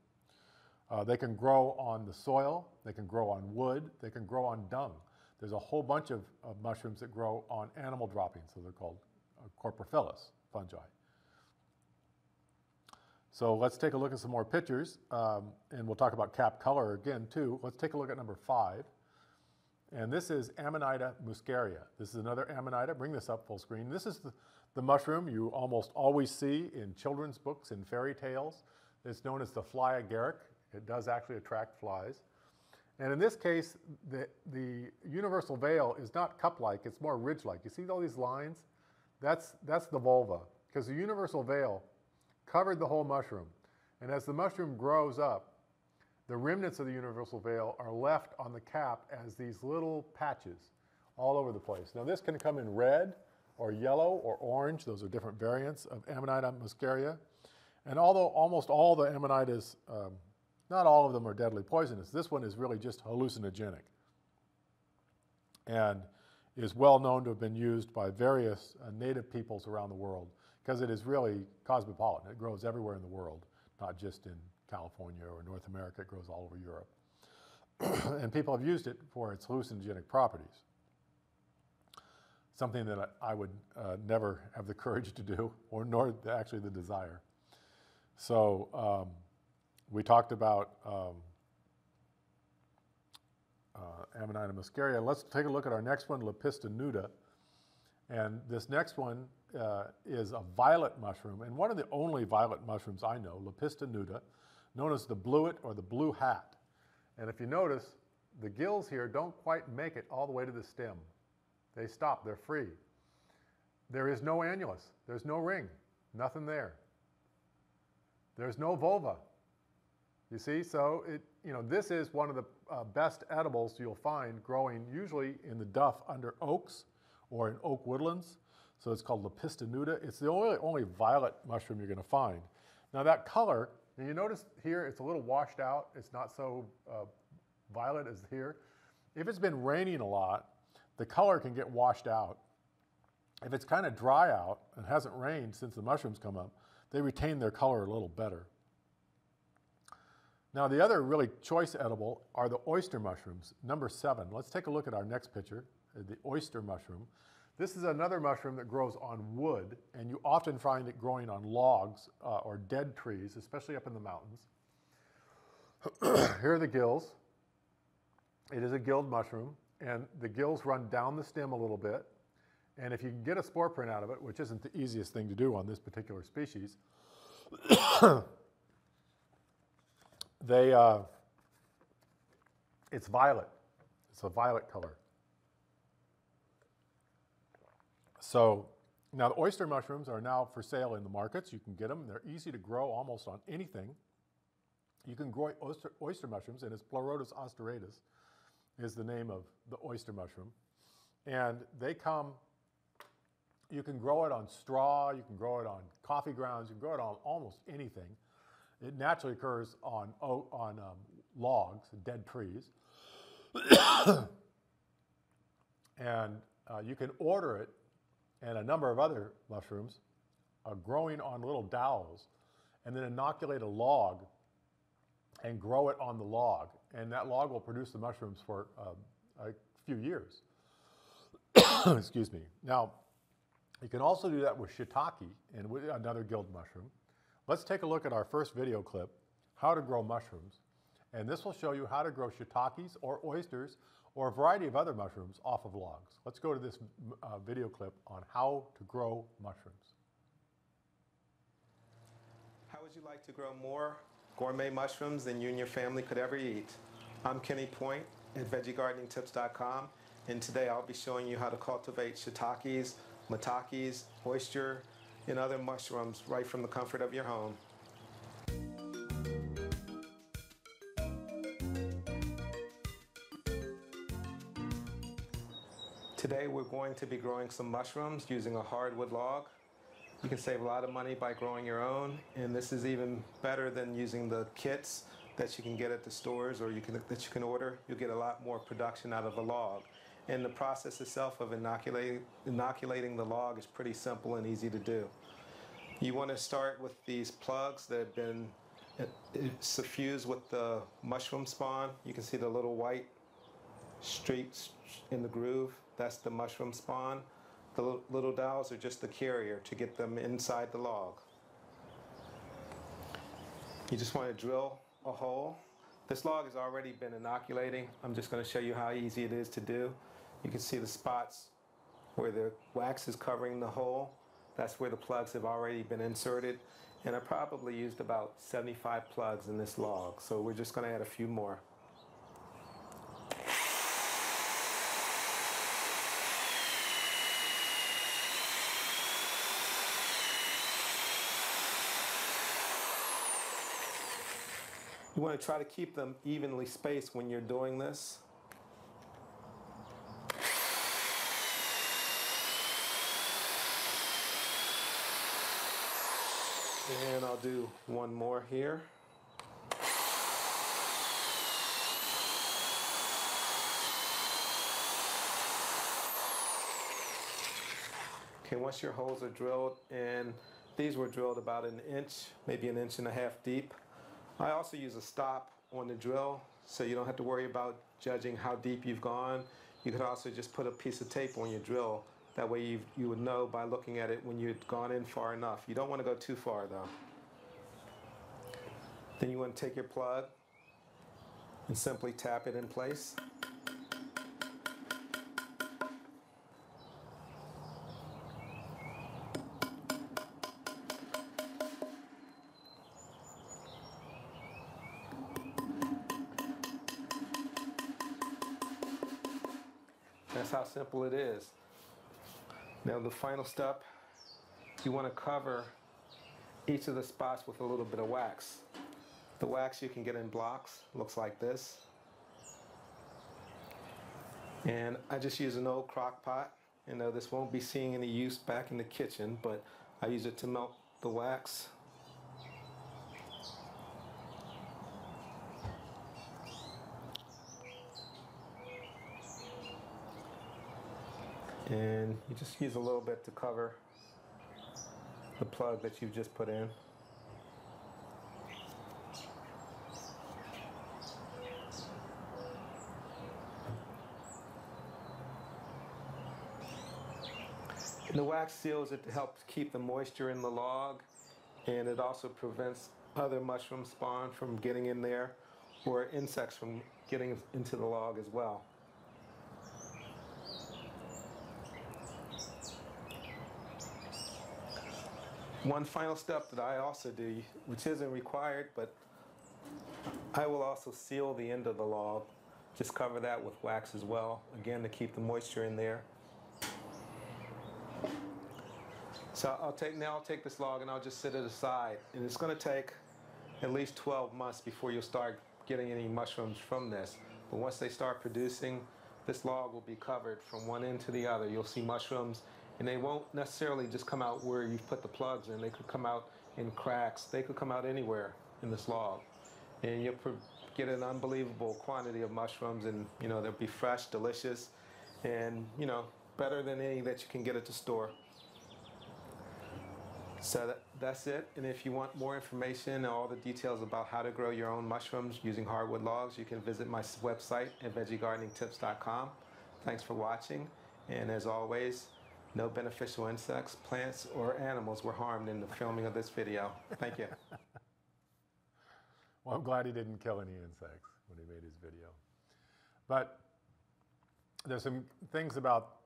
Uh, they can grow on the soil. They can grow on wood. They can grow on dung. There's a whole bunch of, of mushrooms that grow on animal droppings, so they're called uh, fungi. So let's take a look at some more pictures, um, and we'll talk about cap color again too. Let's take a look at number five. And this is Amanita muscaria. This is another Amanita. Bring this up full screen. This is the, the mushroom you almost always see in children's books and fairy tales. It's known as the fly agaric. It does actually attract flies. And in this case, the, the universal veil is not cup-like, it's more ridge-like. You see all these lines? That's, that's the volva, because the universal veil covered the whole mushroom. And as the mushroom grows up, the remnants of the universal veil are left on the cap as these little patches all over the place. Now this can come in red or yellow or orange. Those are different variants of Amanita muscaria. And although almost all the Amanitas, um, not all of them are deadly poisonous, this one is really just hallucinogenic and is well known to have been used by various uh, native peoples around the world because it is really cosmopolitan. It grows everywhere in the world, not just in California or North America. It grows all over Europe. and people have used it for its hallucinogenic properties. Something that I, would uh, never have the courage to do, or nor actually the desire. So um, we talked about um, uh, Amanita muscaria. Let's take a look at our next one, Lepista nuda. And this next one uh, is a violet mushroom, and one of the only violet mushrooms I know, Lepista nuda, known as the blewit or the blue hat. And if you notice, the gills here don't quite make it all the way to the stem. They stop, they're free. There is no annulus, there's no ring, nothing there. There's no volva. You see, so it, you know, this is one of the uh, best edibles you'll find growing usually in the duff under oaks or in oak woodlands. So it's called Lepista nuda. It's the only, only violet mushroom you're going to find. Now that color, you notice here it's a little washed out. It's not so uh, violet as here. If it's been raining a lot, the color can get washed out. If it's kind of dry out and hasn't rained since the mushrooms come up, they retain their color a little better. Now the other really choice edible are the oyster mushrooms, number seven. Let's take a look at our next picture, uh, the oyster mushroom. This is another mushroom that grows on wood, and you often find it growing on logs uh, or dead trees, especially up in the mountains. Here are the gills. It is a gilled mushroom, and the gills run down the stem a little bit. And if you can get a spore print out of it, which isn't the easiest thing to do on this particular species, they, uh, it's violet. It's a violet color. So now the oyster mushrooms are now for sale in the markets. You can get them. They're easy to grow almost on anything. You can grow oyster, oyster mushrooms, and it's Pleurotus ostreatus is the name of the oyster mushroom. And they come, you can grow it on straw, you can grow it on coffee grounds, you can grow it on almost anything. It naturally occurs on, on um, logs, dead trees. and uh, you can order it and a number of other mushrooms uh, growing on little dowels and then inoculate a log and grow it on the log. And that log will produce the mushrooms for uh, a few years. Excuse me. Now, you can also do that with shiitake and with another gilt mushroom. Let's take a look at our first video clip, how to grow mushrooms. And this will show you how to grow shiitakes or oysters or a variety of other mushrooms off of logs. Let's go to this uh, video clip on how to grow mushrooms.
How would you like to grow more gourmet mushrooms than you and your family could ever eat? I'm Kenny Point at VeggieGardeningTips.com and today I'll be showing you how to cultivate shiitakes, maitakes, oyster, and other mushrooms right from the comfort of your home. Today we're going to be growing some mushrooms using a hardwood log. You can save a lot of money by growing your own, and this is even better than using the kits that you can get at the stores or you can, that you can order. You'll get a lot more production out of a log. And the process itself of inoculating, inoculating the log is pretty simple and easy to do. You want to start with these plugs that have been uh, suffused with the mushroom spawn. You can see the little white streaks in the groove. That's the mushroom spawn. The little dowels are just the carrier to get them inside the log. You just want to drill a hole. This log has already been inoculating. I'm just going to show you how easy it is to do. You can see the spots where the wax is covering the hole. That's where the plugs have already been inserted. And I probably used about 75 plugs in this log. So we're just going to add a few more. You want to try to keep them evenly spaced when you're doing this. And I'll do one more here. Okay, once your holes are drilled, and these were drilled about an inch, maybe an inch and a half deep, I also use a stop on the drill so you don't have to worry about judging how deep you've gone. You could also just put a piece of tape on your drill. That way you, you would know by looking at it when you'd gone in far enough. You don't want to go too far though. Then you want to take your plug and simply tap it in place. Simple it is. Now the final step, you want to cover each of the spots with a little bit of wax. The wax you can get in blocks, looks like this. And I just use an old crock pot. You know, this won't be seeing any use back in the kitchen, but I use it to melt the wax and you just use a little bit to cover the plug that you've just put in. And the wax seals it to help keep the moisture in the log and it also prevents other mushroom spawn from getting in there or insects from getting into the log as well. One final step that I also do, which isn't required, but I will also seal the end of the log. Just cover that with wax as well, again to keep the moisture in there. So I'll take now I'll take this log and I'll just set it aside. And it's going to take at least 12 months before you'll start getting any mushrooms from this. But once they start producing, this log will be covered from one end to the other. You'll see mushrooms and they won't necessarily just come out where you've put the plugs in. They could come out in cracks. They could come out anywhere in this log. And you'll get an unbelievable quantity of mushrooms and, you know, they'll be fresh, delicious, and, you know, better than any that you can get at the store. So that, that's it. And if you want more information and all the details about how to grow your own mushrooms using hardwood logs, you can visit my website at veggiegardeningtips.com. Thanks for watching. And as always, no beneficial insects, plants, or animals were harmed in the filming of this video. Thank you.
Well, I'm glad he didn't kill any insects when he made his video. But there's some things about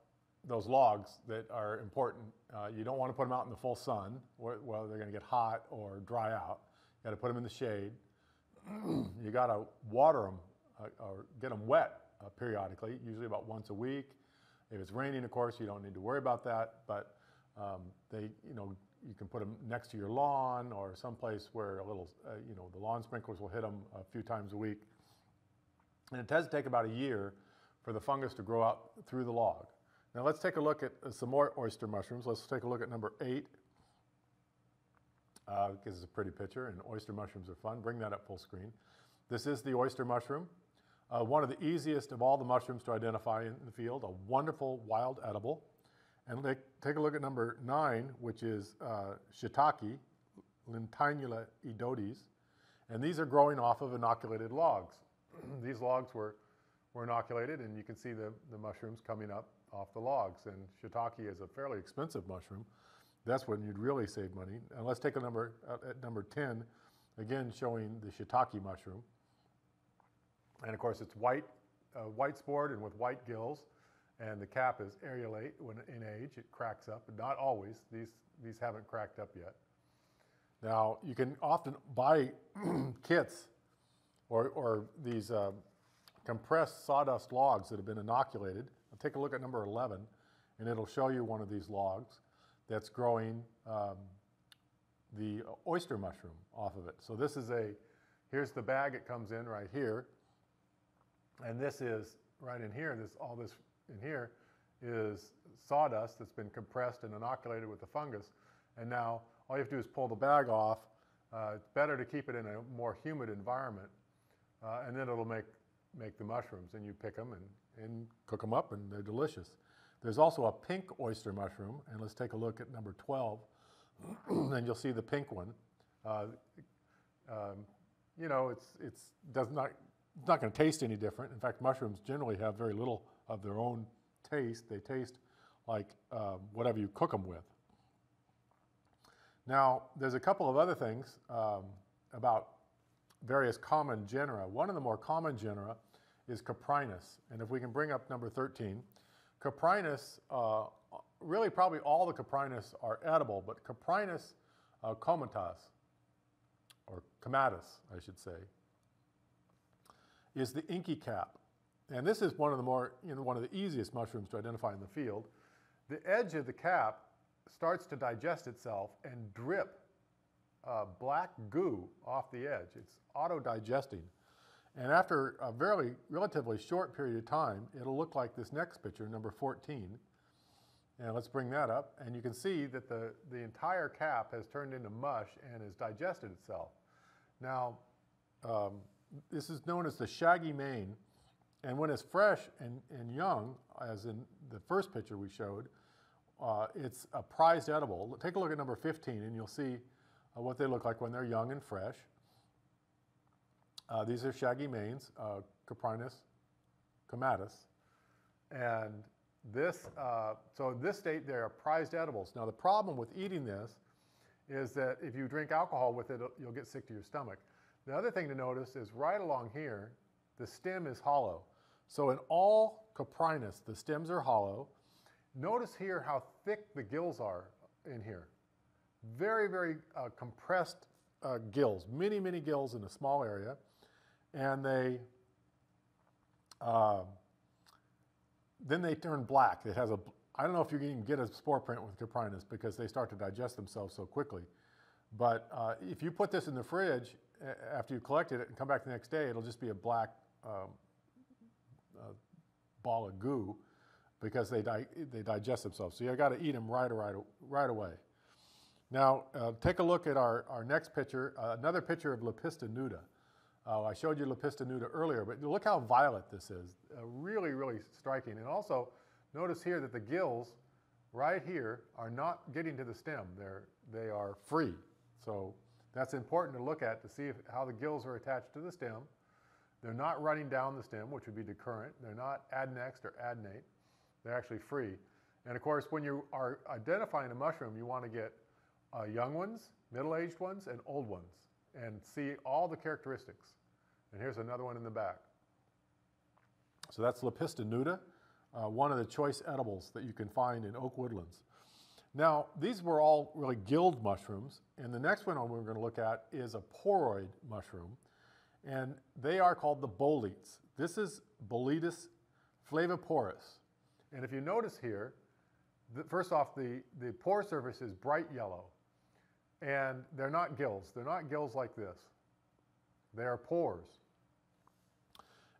those logs that are important. Uh, you don't want to put them out in the full sun, well, they're going to get hot or dry out. You got to put them in the shade. you got to water them uh, or get them wet uh, periodically, usually about once a week. If it's raining, of course, you don't need to worry about that. But um, they, you know, you can put them next to your lawn or someplace where a little, uh, you know, the lawn sprinklers will hit them a few times a week. And it does take about a year for the fungus to grow out through the log. Now let's take a look at uh, some more oyster mushrooms. Let's take a look at number eight. Uh, because it's a pretty picture and oyster mushrooms are fun. Bring that up full screen. This is the oyster mushroom. Uh, one of the easiest of all the mushrooms to identify in the field, a wonderful wild edible. And take, take a look at number nine, which is uh, shiitake, Lentinula edodes. And these are growing off of inoculated logs. these logs were, were inoculated, and you can see the, the mushrooms coming up off the logs. And shiitake is a fairly expensive mushroom. That's when you'd really save money. And let's take a number uh, at number 10, again showing the shiitake mushroom. And of course, it's white, uh, white spored and with white gills. And the cap is areolate when in age, it cracks up, but not always. These, these haven't cracked up yet. Now, you can often buy kits or, or these uh, compressed sawdust logs that have been inoculated. I'll Take a look at number 11, and it'll show you one of these logs that's growing um, the oyster mushroom off of it. So this is a, here's the bag it comes in right here. And this is right in here, this, all this in here is sawdust that's been compressed and inoculated with the fungus. And now all you have to do is pull the bag off. Uh, it's better to keep it in a more humid environment, uh, and then it'll make, make the mushrooms. And you pick them and, and cook them up, and they're delicious. There's also a pink oyster mushroom, and let's take a look at number 12. and you'll see the pink one. Uh, um, you know, it's, it's does not, it's not going to taste any different. In fact, mushrooms generally have very little of their own taste. They taste like um, whatever you cook them with. Now, there's a couple of other things um, about various common genera. One of the more common genera is Coprinus. And if we can bring up number 13, Coprinus, uh, really probably all the Coprinus are edible, but Coprinus uh, comatas, or comatus, I should say, is the inky cap. And this is one of the more, you know, one of the easiest mushrooms to identify in the field. The edge of the cap starts to digest itself and drip uh, black goo off the edge. It's auto-digesting. And after a very relatively short period of time, it'll look like this next picture, number 14. And let's bring that up. And you can see that the, the entire cap has turned into mush and has digested itself. Now, um, this is known as the shaggy mane. And when it's fresh and, and young, as in the first picture we showed, uh, it's a prized edible. Take a look at number 15 and you'll see uh, what they look like when they're young and fresh. Uh, these are shaggy manes, uh, Coprinus comatus. And this, uh, so in this state, they are prized edibles. Now, the problem with eating this is that if you drink alcohol with it, you'll get sick to your stomach. The other thing to notice is right along here, the stem is hollow. So in all Coprinus, the stems are hollow. Notice here how thick the gills are in here. Very, very uh, compressed uh, gills, many, many gills in a small area. And they, uh, then they turn black. It has a, I don't know if you can get a spore print with Coprinus because they start to digest themselves so quickly. But uh, if you put this in the fridge after you collected it and come back the next day, it'll just be a black um, ball of goo because they, di they digest themselves. So you got to eat them right, right, right away. Now, uh, take a look at our, our next picture, uh, another picture of Lepista nuda. Uh, I showed you Lepista nuda earlier, but look how violet this is. Uh, really, really striking. And also, notice here that the gills right here are not getting to the stem. They're, they are free. So that's important to look at to see if, how the gills are attached to the stem. They're not running down the stem, which would be decurrent. They're not adnexed or adnate. They're actually free. And of course, when you are identifying a mushroom, you want to get uh, young ones, middle-aged ones, and old ones, and see all the characteristics. And here's another one in the back. So that's Lepista nuda, uh, one of the choice edibles that you can find in oak woodlands. Now, these were all really gilled mushrooms, and the next one we're going to look at is a poroid mushroom, and they are called the boletes. This is Boletus flaviporus. And if you notice here, the, first off, the, the pore surface is bright yellow, and they're not gills. They're not gills like this. They are pores.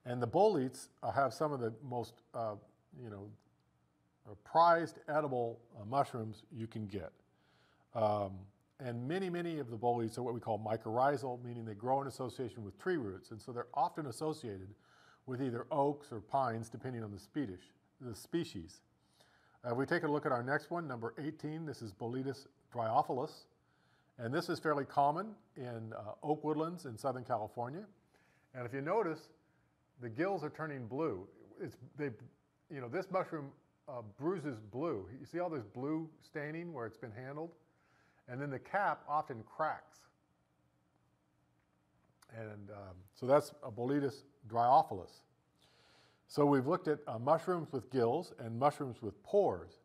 And the boletes uh, have some of the most, uh, you know, prized edible uh, mushrooms you can get. Um, and many, many of the boletes are what we call mycorrhizal, meaning they grow in association with tree roots. And so they're often associated with either oaks or pines, depending on the species. The species. Uh, we take a look at our next one, number 18. This is Boletus dryophilus. And this is fairly common in uh, oak woodlands in Southern California. And if you notice, the gills are turning blue. It's, they, you know, this mushroom uh, bruises blue. You see all this blue staining where it's been handled? And then the cap often cracks. And um, so that's a Boletus dryophilus. So we've looked at uh, mushrooms with gills and mushrooms with pores.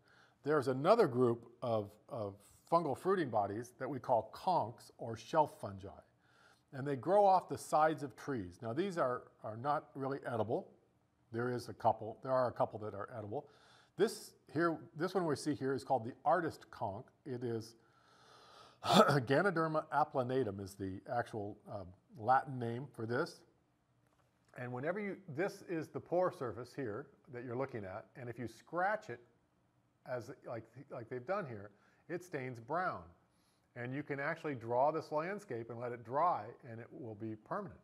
There's another group of, of fungal fruiting bodies that we call conchs or shelf fungi and they grow off the sides of trees. Now these are, are not really edible. There is a couple, there are a couple that are edible. This here, this one we see here is called the artist conch. It is Ganoderma applanatum is the actual uh, Latin name for this. And whenever you, this is the pore surface here that you're looking at, and if you scratch it, as like, like they've done here, it stains brown. And you can actually draw this landscape and let it dry and it will be permanent.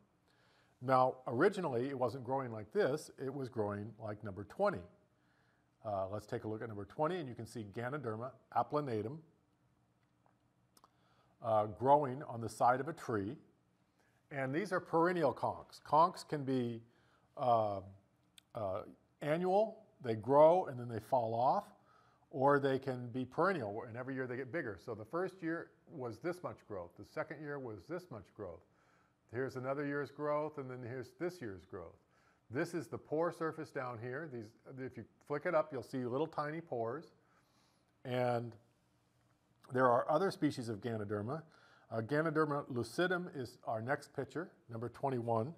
Now, originally it wasn't growing like this, it was growing like number 20. Uh, let's take a look at number 20 and you can see Ganoderma applanatum uh, growing on the side of a tree. And these are perennial conchs. Conchs can be uh, uh annual, they grow and then they fall off, or they can be perennial and every year they get bigger. So the first year was this much growth. The second year was this much growth. Here's another year's growth, and then here's this year's growth. This is the pore surface down here. These, if you flick it up, you'll see little tiny pores. And there are other species of Ganoderma. Uh, Ganoderma lucidum is our next picture, number 21.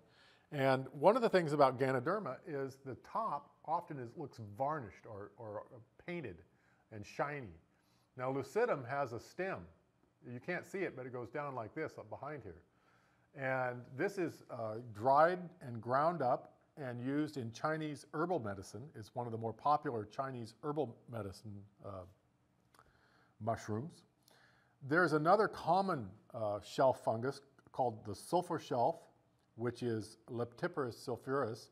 And one of the things about Ganoderma is the top often is, looks varnished or, or painted and shiny. Now lucidum has a stem you can't see it, but it goes down like this up behind here. And this is uh, dried and ground up and used in Chinese herbal medicine. It's one of the more popular Chinese herbal medicine uh, mushrooms. There's another common uh, shelf fungus called the sulfur shelf, which is Laetiporus sulphureus,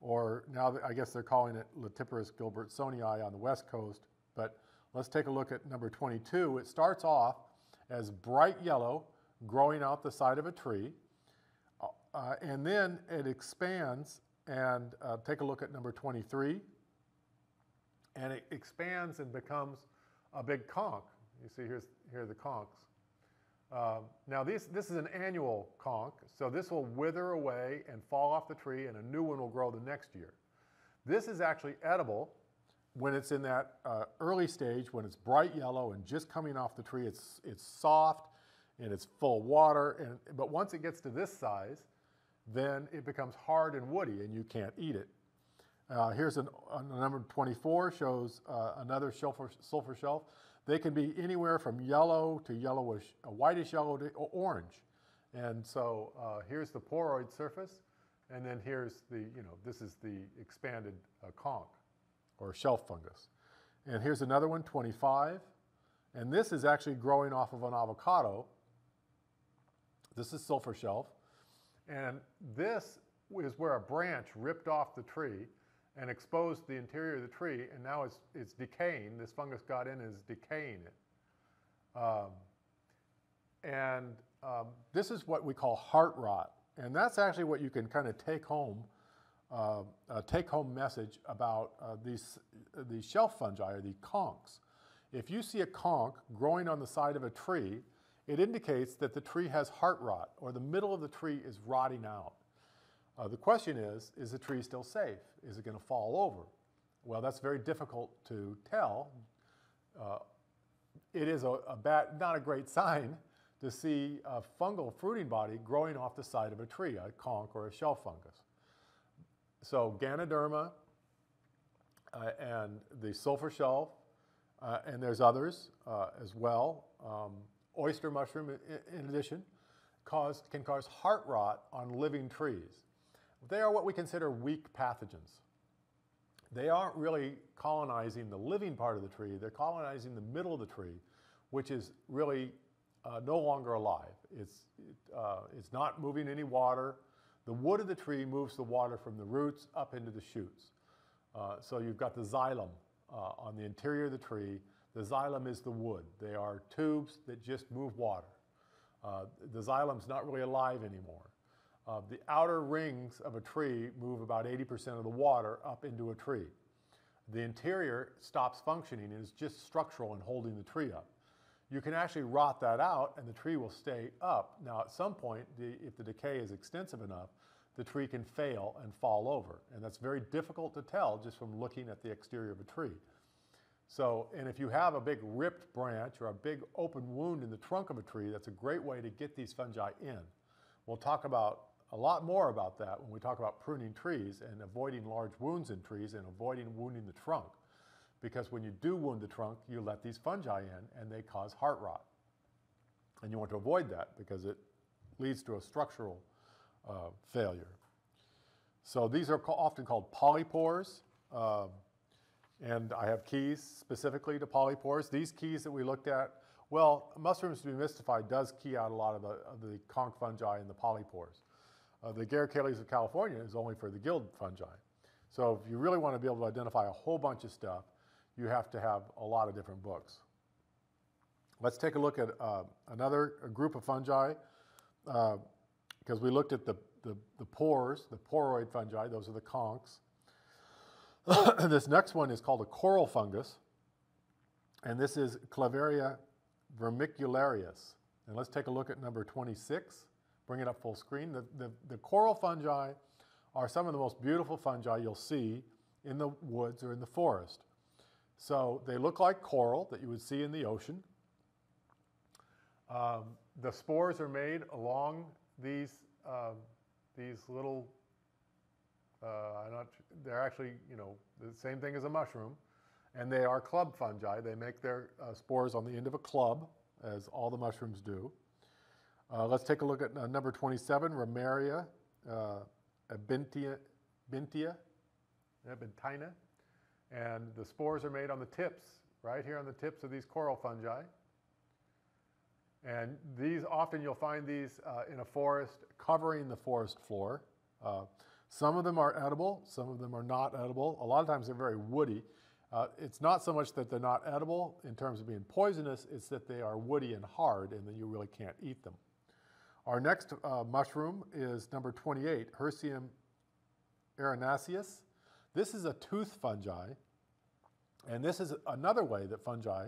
or now I guess they're calling it Laetiporus gilbertsonii on the west coast. But let's take a look at number 22. It starts off as bright yellow growing out the side of a tree. Uh, uh, and then it expands and uh, take a look at number 23. And it expands and becomes a big conch. You see here's, here are the conchs. Uh, now these, this is an annual conch, so this will wither away and fall off the tree and a new one will grow the next year. This is actually edible when it's in that uh, early stage, when it's bright yellow and just coming off the tree, it's, it's soft and it's full of water. And, but once it gets to this size, then it becomes hard and woody and you can't eat it. Uh, here's an, number 24 shows uh, another sulfur, sulfur shelf. They can be anywhere from yellow to yellowish, whitish yellow to orange. And so uh, here's the poroid surface, and then here's the, you know, this is the expanded uh, conch or shelf fungus. And here's another one, 25. And this is actually growing off of an avocado. This is sulfur shelf. And this is where a branch ripped off the tree and exposed the interior of the tree, and now it's, it's decaying. This fungus got in and is decaying it. Um, and um, this is what we call heart rot. And that's actually what you can kind of take home, uh, a take home message about uh, these, these shelf fungi, or the conchs. If you see a conch growing on the side of a tree, it indicates that the tree has heart rot or the middle of the tree is rotting out. Uh, the question is, is the tree still safe? Is it going to fall over? Well, that's very difficult to tell. Uh, it is a, a bad, not a great sign to see a fungal fruiting body growing off the side of a tree, a conch or a shelf fungus. So Ganoderma uh, and the sulfur shelf, uh, and there's others uh, as well. Um, oyster mushroom, in, addition, cause, can cause heart rot on living trees. They are what we consider weak pathogens. They aren't really colonizing the living part of the tree, they're colonizing the middle of the tree, which is really uh, no longer alive. It's, it, uh, it's not moving any water. The wood of the tree moves the water from the roots up into the shoots. Uh, so you've got the xylem uh, on the interior of the tree. The xylem is the wood. They are tubes that just move water. Uh, the xylem's not really alive anymore. Uh, the outer rings of a tree move about 80% of the water up into a tree. The interior stops functioning and is just structural and holding the tree up. You can actually rot that out and the tree will stay up. Now, at some point, the, if the decay is extensive enough, the tree can fail and fall over. And that's very difficult to tell just from looking at the exterior of a tree. So, and if you have a big ripped branch or a big open wound in the trunk of a tree, that's a great way to get these fungi in. We'll talk about a lot more about that when we talk about pruning trees and avoiding large wounds in trees and avoiding wounding the trunk. Because when you do wound the trunk, you let these fungi in and they cause heart rot. And you want to avoid that because it leads to a structural uh, failure. So these are often called polypores. Uh, and I have keys specifically to polypores. These keys that we looked at, well, Mushrooms Demystified does key out a lot of the, of the conch fungi and the polypores. Uh, the Agaricales of California is only for the guild fungi. So if you really want to be able to identify a whole bunch of stuff, you have to have a lot of different books. Let's take a look at uh, another group of fungi, because uh, we looked at the, the, the, pores, the poroid fungi, those are the conchs. this next one is called a coral fungus, and this is Clavaria vermicularis. And let's take a look at number 26. Bring it up full screen. The, the, the coral fungi are some of the most beautiful fungi you'll see in the woods or in the forest. So they look like coral that you would see in the ocean. Um, the spores are made along these, uh, these little, uh, not, they're actually, you know, the same thing as a mushroom. And they are club fungi. They make their uh, spores on the end of a club, as all the mushrooms do. Uh, let's take a look at uh, number 27, Ramaria uh, abintia, bintia. And the spores are made on the tips, right here on the tips of these coral fungi. And these, often you'll find these uh, in a forest covering the forest floor. Some of them are edible, some of them are not edible. A lot of times they're very woody. Uh, it's not so much that they're not edible in terms of being poisonous, it's that they are woody and hard and then you really can't eat them. Our next uh, mushroom is number 28, Hericium erinaceus. This is a tooth fungi, and this is another way that fungi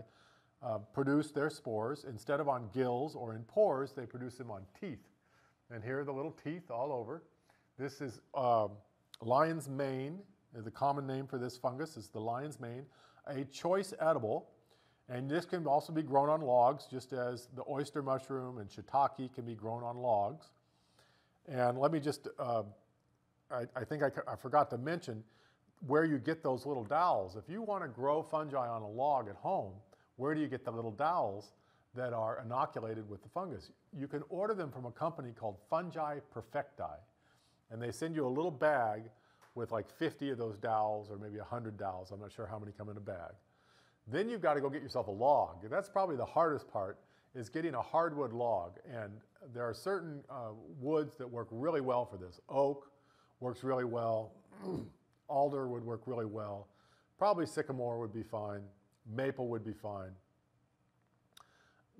uh, produce their spores. Instead of on gills or in pores, they produce them on teeth. And here are the little teeth all over. This is uh, lion's mane. The common name for this fungus is the lion's mane, a choice edible. And this can also be grown on logs, just as the oyster mushroom and shiitake can be grown on logs. And let me just, uh, I, I, think I, I forgot to mention, where you get those little dowels. If you want to grow fungi on a log at home, where do you get the little dowels that are inoculated with the fungus? You can order them from a company called Fungi Perfecti. And they send you a little bag with like 50 of those dowels or maybe 100 dowels. I'm not sure how many come in a bag. Then you've got to go get yourself a log. And that's probably the hardest part is getting a hardwood log. And there are certain uh, woods that work really well for this. Oak works really well. alder would work really well. Probably sycamore would be fine. Maple would be fine.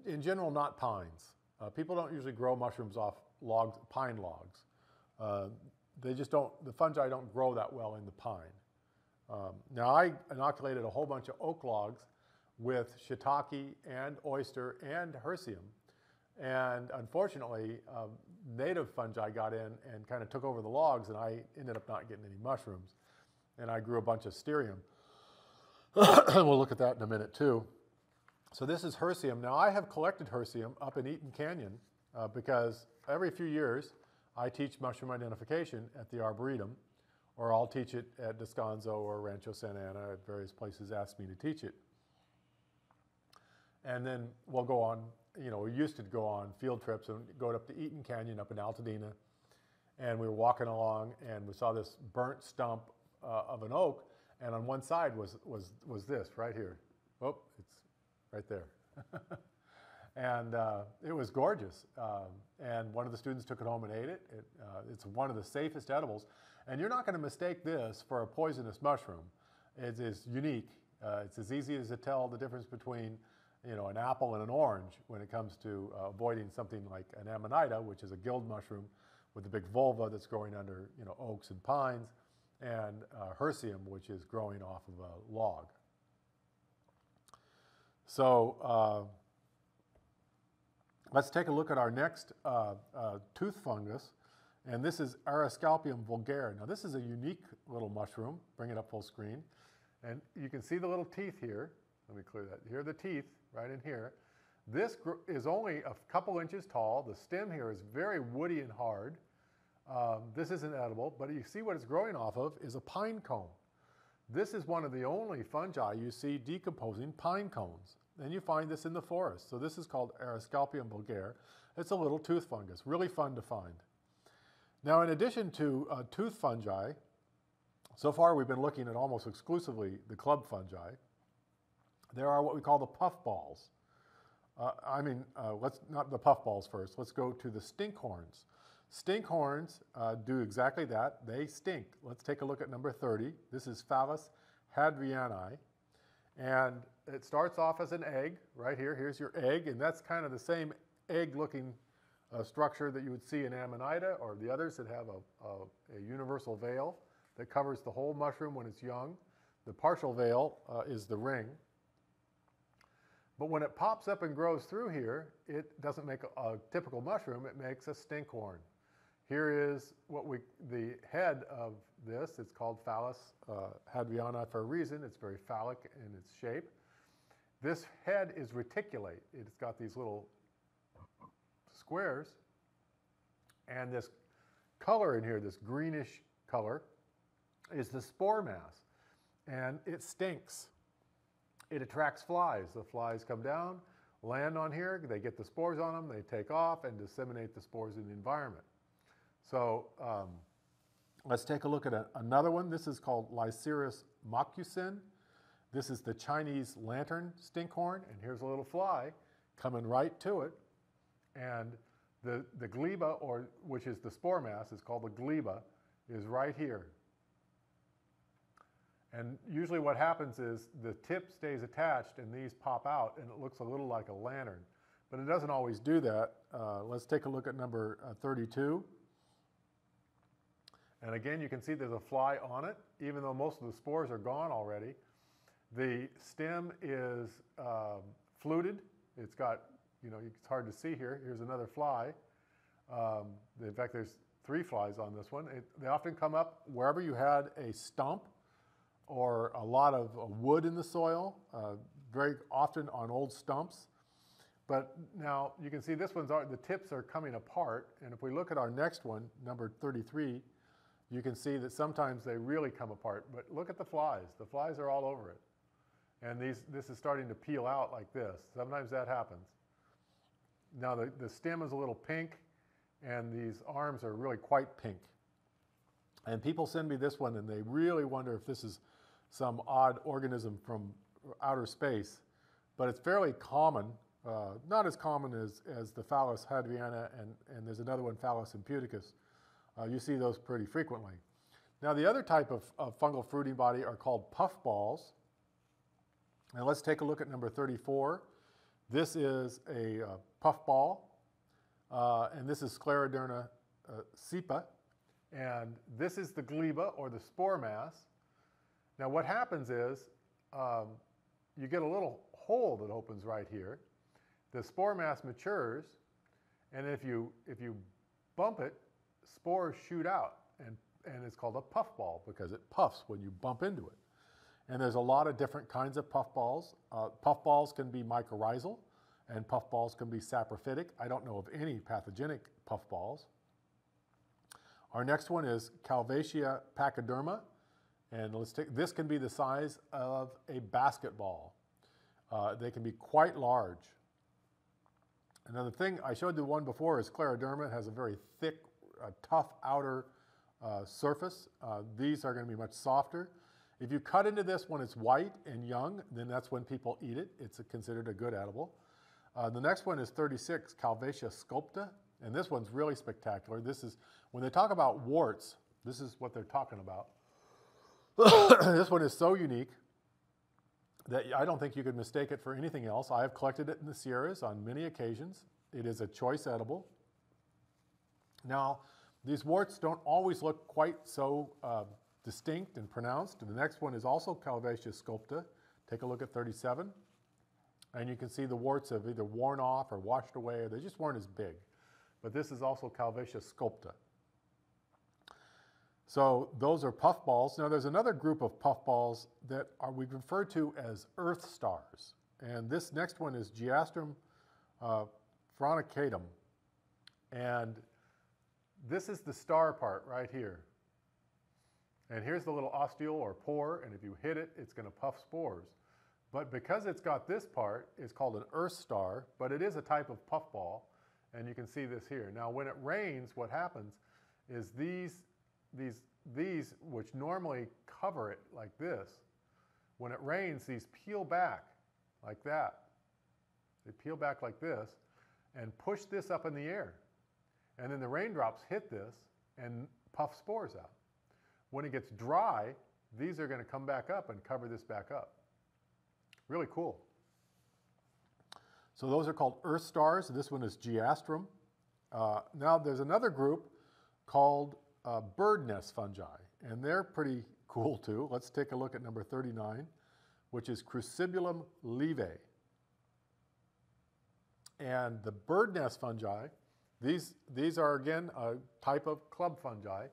In general, not pines. Uh, people don't usually grow mushrooms off logs, pine logs. Uh, they just don't, the fungi don't grow that well in the pine. Um, now, I inoculated a whole bunch of oak logs with shiitake and oyster and Hericium. And unfortunately, um, native fungi got in and kind of took over the logs, and I ended up not getting any mushrooms. And I grew a bunch of Stereum. we'll look at that in a minute, too. So this is Hericium. Now, I have collected Hericium up in Eaton Canyon uh, because every few years I teach mushroom identification at the Arboretum, or I'll teach it at Descanso or Rancho Santa Ana at various places ask me to teach it. And then we'll go on, you know, we used to go on field trips and go up to Eaton Canyon up in Altadena. And we were walking along and we saw this burnt stump uh, of an oak. And on one side was, was, was this right here. Oh, it's right there. and uh, it was gorgeous. Um, and one of the students took it home and ate it. it uh, it's one of the safest edibles. And you're not going to mistake this for a poisonous mushroom. It is unique. Uh, it's as easy as to tell the difference between you know, an apple and an orange when it comes to uh, avoiding something like an amanita, which is a guild mushroom with a big volva that's growing under you know, oaks and pines, and uh, Hericium, which is growing off of a log. So uh, let's take a look at our next uh, uh, tooth fungus, and this is Auriscalpium vulgare. Now this is a unique little mushroom. Bring it up full screen. And you can see the little teeth here. Let me clear that. Here are the teeth right in here. This is only a couple inches tall. The stem here is very woody and hard. Um, this isn't edible, but you see what it's growing off of is a pine cone. This is one of the only fungi you see decomposing pine cones. And you find this in the forest. So this is called Auriscalpium vulgare. It's a little tooth fungus, really fun to find. Now, in addition to uh, tooth fungi, so far we've been looking at almost exclusively the club fungi. There are what we call the puffballs. Uh, I mean, uh, let's not the puffballs first. Let's go to the stink stinkhorns. Stinkhorns uh, do exactly that. They stink. Let's take a look at number 30. This is Phallus hadriani. And it starts off as an egg right here. Here's your egg, and that's kind of the same egg-looking uh, structure that you would see in Amanita or the others that have a, a, a, universal veil that covers the whole mushroom when it's young. The partial veil uh, is the ring. But when it pops up and grows through here, it doesn't make a, a typical mushroom, it makes a stinkhorn. Here is what we, the head of this, it's called phallus uh, hadriana for a reason. It's very phallic in its shape. This head is reticulate. It's got these little squares. And this color in here, this greenish color, is the spore mass. And it stinks. It attracts flies. The flies come down, land on here, they get the spores on them, they take off and disseminate the spores in the environment. So um, let's take a look at a, another one. This is called Lysurus mokusin. This is the Chinese lantern stinkhorn, and here's a little fly coming right to it. And the, the gleba, or which is the spore mass, is called the gleba, is right here. And usually what happens is the tip stays attached and these pop out and it looks a little like a lantern. But it doesn't always do that. Uh, let's take a look at number uh, 32. And again, you can see there's a fly on it, even though most of the spores are gone already. The stem is um, fluted. It's got, you know, it's hard to see here. Here's another fly. Um, in fact, there's three flies on this one. It, they often come up wherever you had a stump or a lot of uh, wood in the soil, uh, very often on old stumps. But now you can see this one's, the tips are coming apart. And if we look at our next one, number 33, you can see that sometimes they really come apart. But look at the flies. The flies are all over it. And these, this is starting to peel out like this. Sometimes that happens. Now the, the stem is a little pink and these arms are really quite pink. And people send me this one and they really wonder if this is some odd organism from outer space. But it's fairly common, uh, not as common as, as the Phallus hadriana and, and there's another one, Phallus impudicus. Uh, you see those pretty frequently. Now, the other type of, of fungal fruiting body are called puffballs. And let's take a look at number 34. This is a uh, puffball, uh, and this is Scleroderma uh. And this is the gleba or the spore mass. Now, what happens is um, you get a little hole that opens right here. The spore mass matures, and if you, if you bump it, spores shoot out, and, and it's called a puffball because it puffs when you bump into it. And there's a lot of different kinds of puffballs. Uh, puffballs can be mycorrhizal, and puffballs can be saprophytic. I don't know of any pathogenic puffballs. Our next one is Calvatia pachyderma, and let's take, this can be the size of a basketball. Uh, they can be quite large. Another thing, I showed the one before is scleroderma. It has a very thick, uh, tough outer uh, surface. Uh, these are going to be much softer. If you cut into this when it's white and young, then that's when people eat it. It's a, considered a good edible. Uh, the next one is 36, Calvatia sculpta, and this one's really spectacular. This is, when they talk about warts, this is what they're talking about. this one is so unique that I don't think you could mistake it for anything else. I have collected it in the Sierras on many occasions. It is a choice edible. Now, these warts don't always look quite so uh, distinct and pronounced. The next one is also Calvatia sculpta. Take a look at 37. And you can see the warts have either worn off or washed away, or they just weren't as big. But this is also Calvatia sculpta. So those are puffballs. Now there's another group of puffballs that are, we refer to as earth stars. And this next one is Geastrum uh. And this is the star part right here. And here's the little ostiole or pore, and if you hit it, it's going to puff spores. But because it's got this part, it's called an earth star, but it is a type of puffball, and you can see this here. Now when it rains, what happens is these these, these, which normally cover it like this, when it rains, these peel back like that. They peel back like this and push this up in the air. And then the raindrops hit this and puff spores out. When it gets dry, these are going to come back up and cover this back up. Really cool. So those are called earth stars. This one is geastrum. Uh, now there's another group called uh, bird nest fungi, and they're pretty cool too. Let's take a look at number 39, which is Crucibulum laeve. And the bird nest fungi, these, these are again a type of club fungi.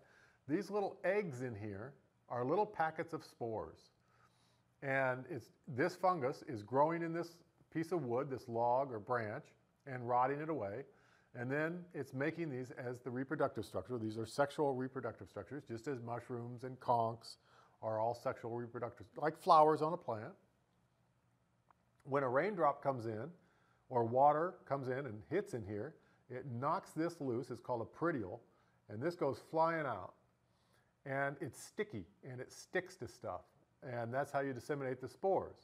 These little eggs in here are little packets of spores. And it's, this fungus is growing in this piece of wood, this log or branch, and rotting it away. And then it's making these as the reproductive structure. These are sexual reproductive structures, just as mushrooms and conchs are all sexual reproductive, like flowers on a plant. When a raindrop comes in, or water comes in and hits in here, it knocks this loose. It's called a peridiole, and this goes flying out. And it's sticky, and it sticks to stuff. And that's how you disseminate the spores.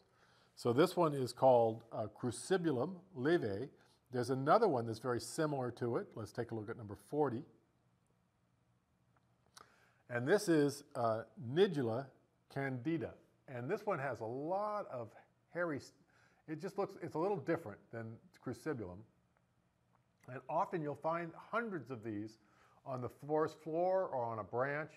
So this one is called uh, Crucibulum laeve, there's another one that's very similar to it. Let's take a look at number 40. And this is uh, Nidula candida. And this one has a lot of hairy, it just looks, it's a little different than crucibulum. And often you'll find hundreds of these on the forest floor or on a branch.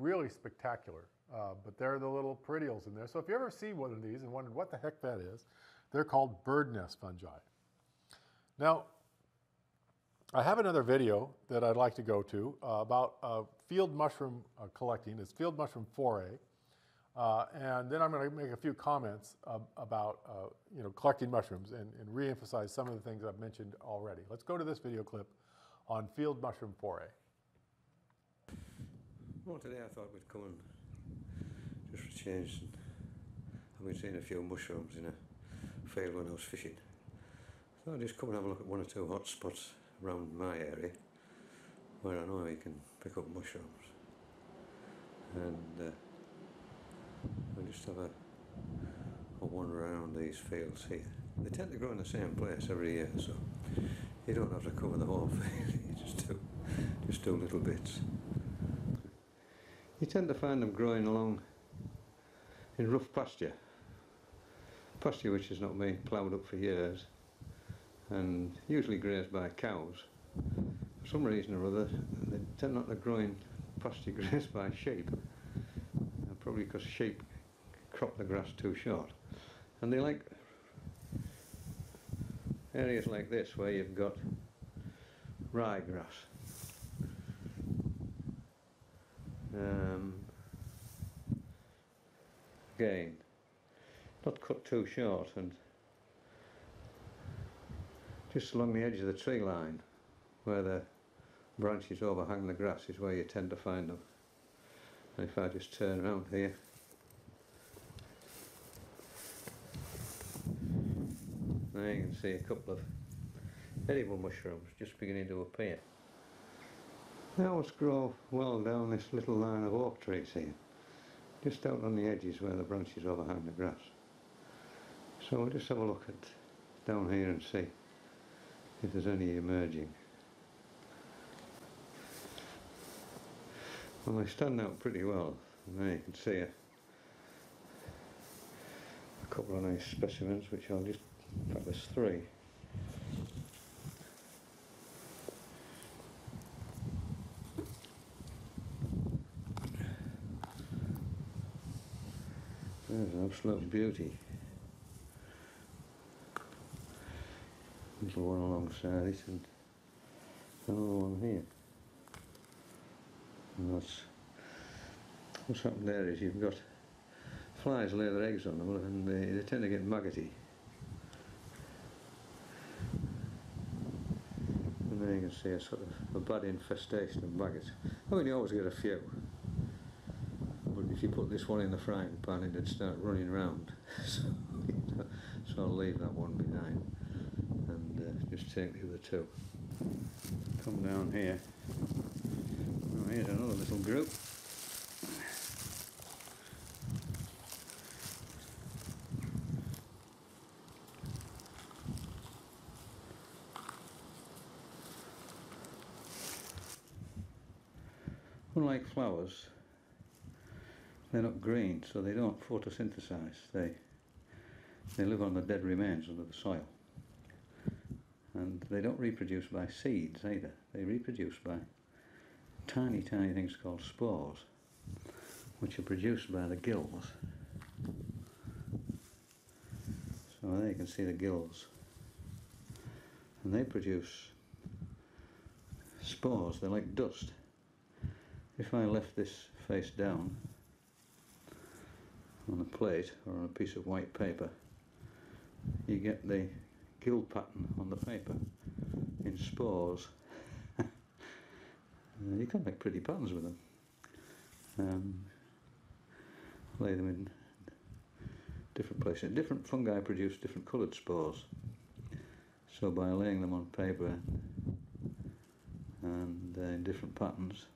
Really spectacular. Uh, but they're the little peridioles in there. So if you ever see one of these and wondered what the heck that is, they're called bird nest fungi. Now, I have another video that I'd like to go to uh, about uh, field mushroom uh, collecting. It's field mushroom foray. Uh, and then I'm going to make a few comments about uh, you know, collecting mushrooms and, and re-emphasize some of the things I've mentioned already. Let's go to this video clip on field mushroom foray.
Well, today I thought we'd come and just for change. And I've been seeing a few mushrooms in a field when I was fishing. So I'll just come and have a look at one or two hot spots around my area where I know you can pick up mushrooms. And uh, I'll just have a, a wander around these fields here. They tend to grow in the same place every year, so you don't have to cover the whole field, you just do, just do little bits. You tend to find them growing along in rough pasture. Pasture which has not been ploughed up for years and usually grazed by cows. For some reason or other, they tend not to grow in pasture grazed by sheep. Uh, probably because sheep crop the grass too short. And they like areas like this where you've got ryegrass. Um, again, not cut too short and just along the edge of the tree line where the branches overhang the grass is where you tend to find them. And if I just turn around here, there you can see a couple of edible mushrooms just beginning to appear. They always grow well down this little line of oak trees here, just out on the edges where the branches overhang the grass. So we'll just have a look at down here and see if there's any emerging. Well, they stand out pretty well. And there you can see a, a couple of nice specimens, which I'll just, in fact there's three. There's an absolute beauty. Little one alongside and another one here. And that's what's happened there is you've got flies lay their eggs on them and they, they tend to get maggoty. And there you can see a sort of a bad infestation of maggots. I mean you always get a few. If you put this one in the frying pan it'd start running around. so, so I'll leave that one behind and uh, just take the other two. Come down here. Oh, here's another little group. Unlike flowers, they're not green, so they don't photosynthesize. They they live on the dead remains under the soil. And they don't reproduce by seeds either. They reproduce by tiny, tiny things called spores, which are produced by the gills. So there you can see the gills. And they produce spores, they're like dust. If I left this face down on a plate or on a piece of white paper, you get the gill pattern on the paper in spores. you can make pretty patterns with them. Um, lay them in different places. Different fungi produce different coloured spores. So by laying them on paper and uh, in different patterns,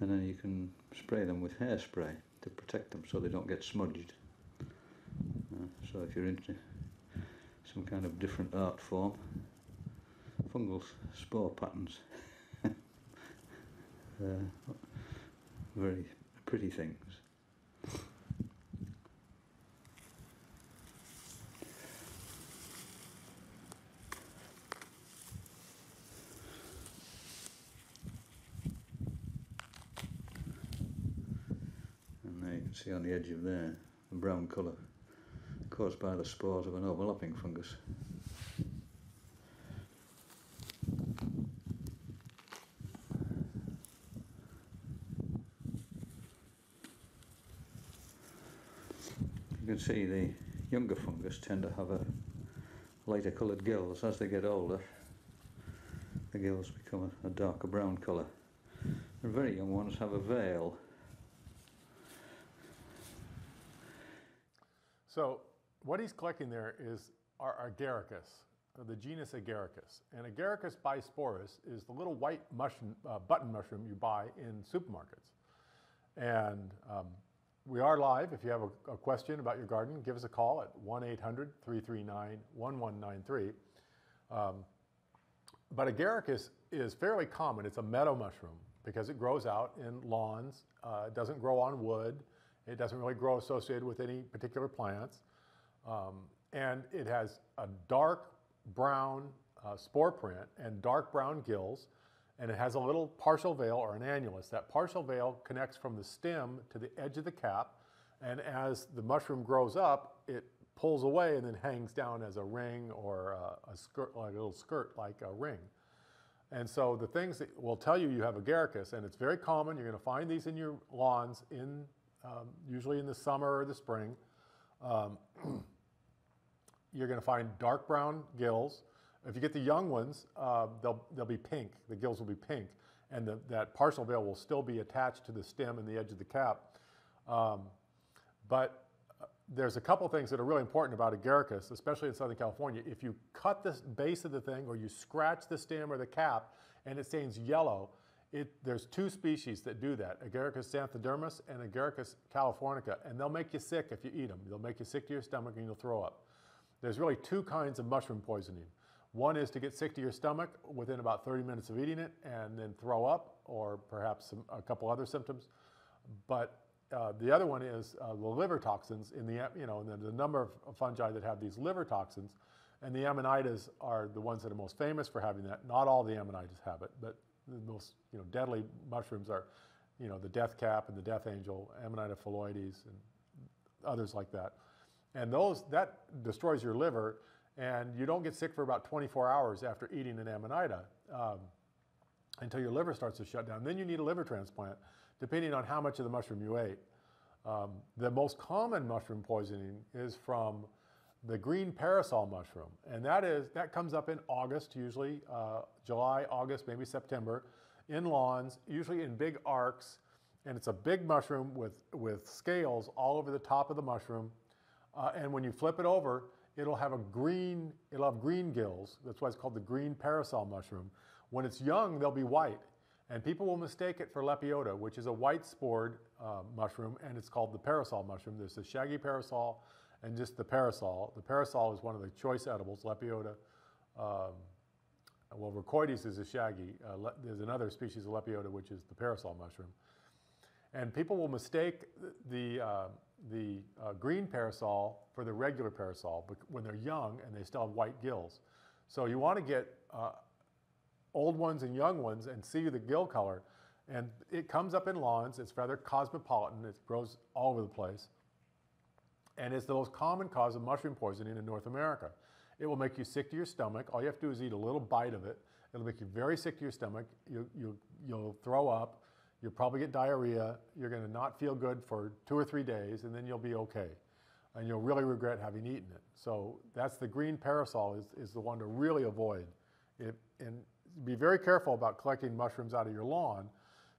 and then you can spray them with hairspray to protect them so they don't get smudged. Uh, so if you're into some kind of different art form, fungal spore patterns, uh, very pretty things. And there you can see on the edge of there, a brown colour caused by the spores of an overlapping fungus. You can see the younger fungus tend to have a lighter coloured gills. As they get older, the gills become a, a darker brown colour. The very young ones have a veil.
So what he's collecting there is our agaricus, uh, the genus agaricus. And agaricus bisporus is the little white mushroom, uh, button mushroom you buy in supermarkets. And um, we are live. If you have a, a, question about your garden, give us a call at 1-800-339-1193. Um, but agaricus is fairly common. It's a meadow mushroom. because it grows out in lawns. Uh, it doesn't grow on wood. It doesn't really grow associated with any particular plants. Um, and it has a dark brown uh, spore print and dark brown gills, and it has a little partial veil or an annulus. That partial veil connects from the stem to the edge of the cap, and as the mushroom grows up, it pulls away and then hangs down as a ring or a, a skirt, like a little skirt, like a ring. And so the things that will tell you you have agaricus, and it's very common. You're going to find these in your lawns, in um, usually in the summer or the spring. Um, you're going to find dark brown gills. If you get the young ones, uh, they'll, they'll be pink. The gills will be pink, and the, that partial veil will still be attached to the stem and the edge of the cap. Um, but uh, there's a couple things that are really important about agaricus, especially in Southern California. If you cut the base of the thing or you scratch the stem or the cap and it stains yellow, it, there's two species that do that, Agaricus xanthodermus and Agaricus californica, and they'll make you sick if you eat them. They'll make you sick to your stomach and you'll throw up. There's really two kinds of mushroom poisoning. One is to get sick to your stomach within about 30 minutes of eating it and then throw up or perhaps some, a couple other symptoms. But uh, the other one is uh, the liver toxins in the, you know, the, the number of fungi that have these liver toxins. And the Amanitas are the ones that are most famous for having that. Not all the Amanitas have it, but the most you know, deadly mushrooms are you know, the death cap and the death angel, Amanita phalloides, and others like that. And those, that destroys your liver, and you don't get sick for about 24 hours after eating an Amanita um, until your liver starts to shut down. Then you need a liver transplant, depending on how much of the mushroom you ate. Um, the most common mushroom poisoning is from the green parasol mushroom, and that is that comes up in August, usually uh, July, August, maybe September, in lawns, usually in big arcs, and it's a big mushroom with with scales all over the top of the mushroom, uh, and when you flip it over, it'll have a green, it'll have green gills. That's why it's called the green parasol mushroom. When it's young, they'll be white. And people will mistake it for lepiota, which is a white spored uh, mushroom, and it's called the parasol mushroom. There's the shaggy parasol and just the parasol. The parasol is one of the choice edibles, lepiota. Um, well, Rhacoides is a shaggy. Uh, there's another species of lepiota, which is the parasol mushroom. And people will mistake the, uh, the uh, green parasol for the regular parasol when they're young and they still have white gills. So you want to get uh, old ones and young ones and see the gill color. And it comes up in lawns. It's rather cosmopolitan. It grows all over the place. And it's the most common cause of mushroom poisoning in North America. It will make you sick to your stomach. All you have to do is eat a little bite of it. It'll make you very sick to your stomach. You, you, you'll throw up. You'll probably get diarrhea. You're going to not feel good for two or three days, and then you'll be okay. And you'll really regret having eaten it. So that's the green parasol is, is the one to really avoid. It, and be very careful about collecting mushrooms out of your lawn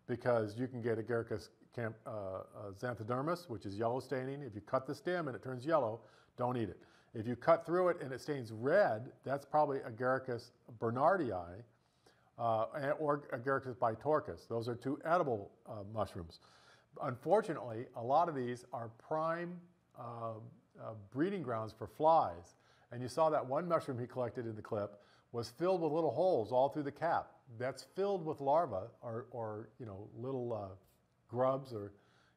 because you can get Agaricus uh, uh, xanthodermus, which is yellow staining. If you cut the stem and it turns yellow, don't eat it. If you cut through it and it stains red, that's probably Agaricus bernardii uh, or Agaricus bitorquis. Those are two edible uh, mushrooms. Unfortunately, a lot of these are prime uh, breeding grounds for flies. And you saw that one mushroom he collected in the clip was filled with little holes all through the cap. That's filled with larvae or, or you know, little grubs or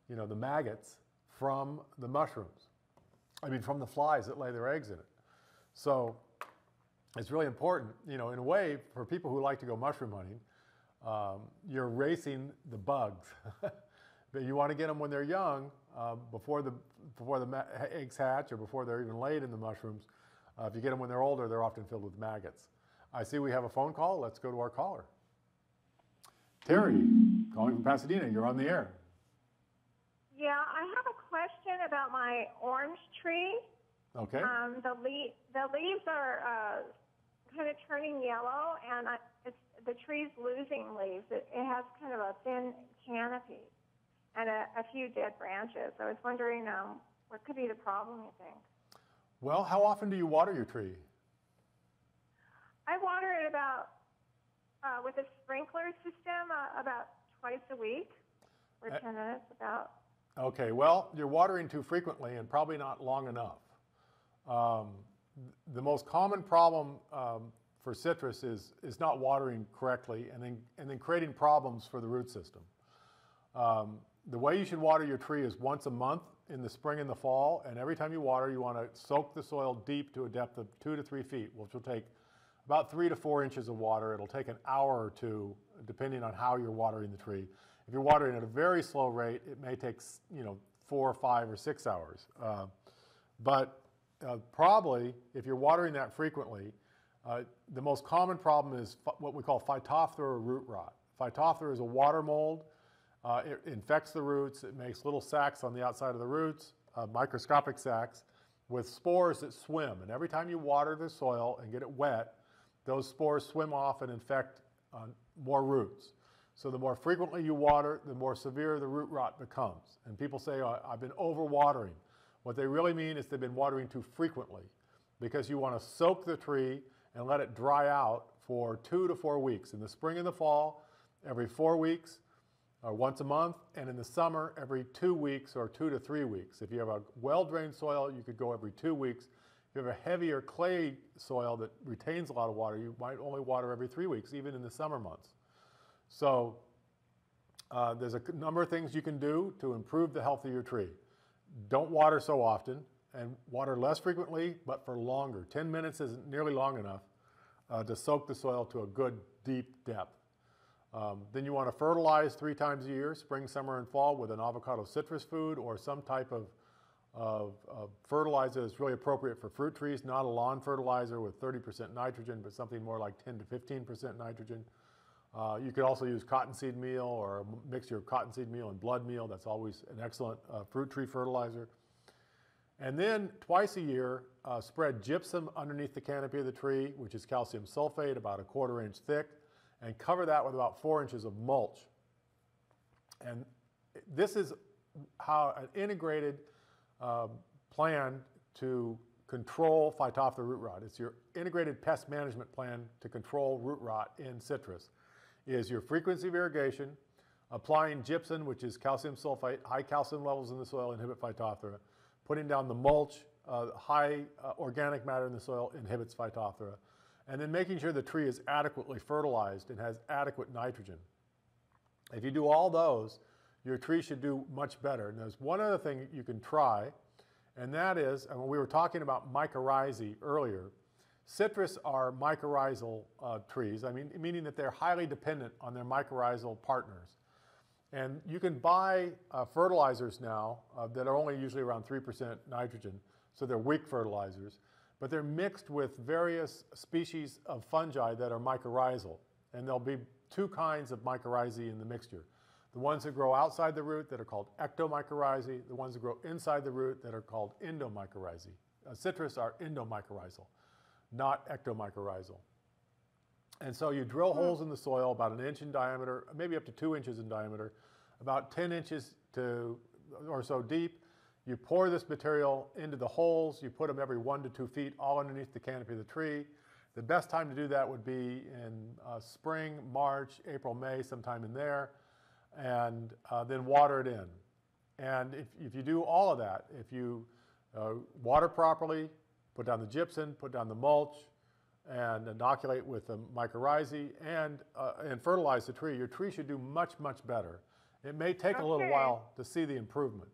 you know, the maggots from the mushrooms. I mean, from the flies that lay their eggs in it. So it's really important, you know, in a way, for people who like to go mushroom hunting, um, you're racing the bugs. but you want to get them when they're young, uh, before the before the eggs hatch or before they're even laid in the mushrooms. Uh, if you get them when they're older, they're often filled with maggots. I see we have a phone call. Let's go to our caller. Terry, calling from Pasadena. You're on the air.
Yeah, I have a question about my orange tree.
Okay.
Um, the, le- the leaves are uh, kind of turning yellow, and I, it's, the tree's losing leaves. It, it has kind of a thin canopy and a, a few dead branches. I was wondering um, what could be the problem, you think?
Well, how often do you water your tree?
I water it about uh, with a sprinkler system uh, about twice a week for uh, 10 minutes about.
Okay, well, you're watering too frequently and probably not long enough. Um, the most common problem um, for citrus is, is not watering correctly and then, and then creating problems for the root system. Um, the way you should water your tree is once a month in the spring and the fall, and every time you water, you want to soak the soil deep to a depth of two to three feet, which will take about three to four inches of water. It'll take an hour or two, depending on how you're watering the tree. If you're watering at a very slow rate, it may take you know four or five or six hours. Uh, but uh, probably, if you're watering that frequently, uh, the most common problem is what we call Phytophthora root rot. Phytophthora is a water mold. Uh, it infects the roots. It makes little sacs on the outside of the roots, uh, microscopic sacs, with spores that swim. And every time you water the soil and get it wet, those spores swim off and infect uh, more roots. So the more frequently you water, the more severe the root rot becomes. And people say, oh, I've been overwatering. What they really mean is they've been watering too frequently because you want to soak the tree and let it dry out for two to four weeks. In the spring and the fall, every four weeks or once a month, and in the summer, every two weeks or two to three weeks. If you have a well-drained soil, you could go every two weeks. If you have a heavier clay soil that retains a lot of water, you might only water every three weeks, even in the summer months. So uh, there's a number of things you can do to improve the health of your tree. Don't water so often and water less frequently, but for longer. 10 minutes isn't nearly long enough uh, to soak the soil to a good deep depth. Um, then you want to fertilize three times a year, spring, summer, and fall, with an avocado citrus food or some type of, of, of fertilizer that's really appropriate for fruit trees, not a lawn fertilizer with 30% nitrogen, but something more like 10 to 15% nitrogen. Uh, you could also use cottonseed meal or a mixture of cottonseed meal and blood meal. That's always an excellent uh, fruit tree fertilizer. And then twice a year, uh, spread gypsum underneath the canopy of the tree, which is calcium sulfate, about a quarter inch thick, and cover that with about four inches of mulch. And this is how an integrated um, plan to control Phytophthora root rot. It's your integrated pest management plan to control root rot in citrus is your frequency of irrigation, applying gypsum, which is calcium sulfate, high calcium levels in the soil inhibit Phytophthora, putting down the mulch, uh, high uh, organic matter in the soil inhibits Phytophthora, and then making sure the tree is adequately fertilized and has adequate nitrogen. If you do all those, your tree should do much better. And there's one other thing you can try, and that is, and when we were talking about mycorrhizae earlier, Citrus are mycorrhizal uh, trees, I mean, meaning that they're highly dependent on their mycorrhizal partners. And you can buy uh, fertilizers now uh, that are only usually around 3% nitrogen, so they're weak fertilizers, but they're mixed with various species of fungi that are mycorrhizal. And there'll be two kinds of mycorrhizae in the mixture. The ones that grow outside the root that are called ectomycorrhizae, the ones that grow inside the root that are called endomycorrhizae. Uh, citrus are endomycorrhizal not ectomycorrhizal. And so you drill hmm. holes in the soil about an inch in diameter, maybe up to two inches in diameter, about 10 inches to or so deep. You pour this material into the holes. You put them every one to two feet, all underneath the canopy of the tree. The best time to do that would be in uh, spring, March, April, May, sometime in there, and uh, then water it in. And if, if you do all of that, if you uh, water properly, put down the gypsum, put down the mulch, and inoculate with the mycorrhizae and, uh, and fertilize the tree, your tree should do much, much better. It may take okay. a little while to see the improvement.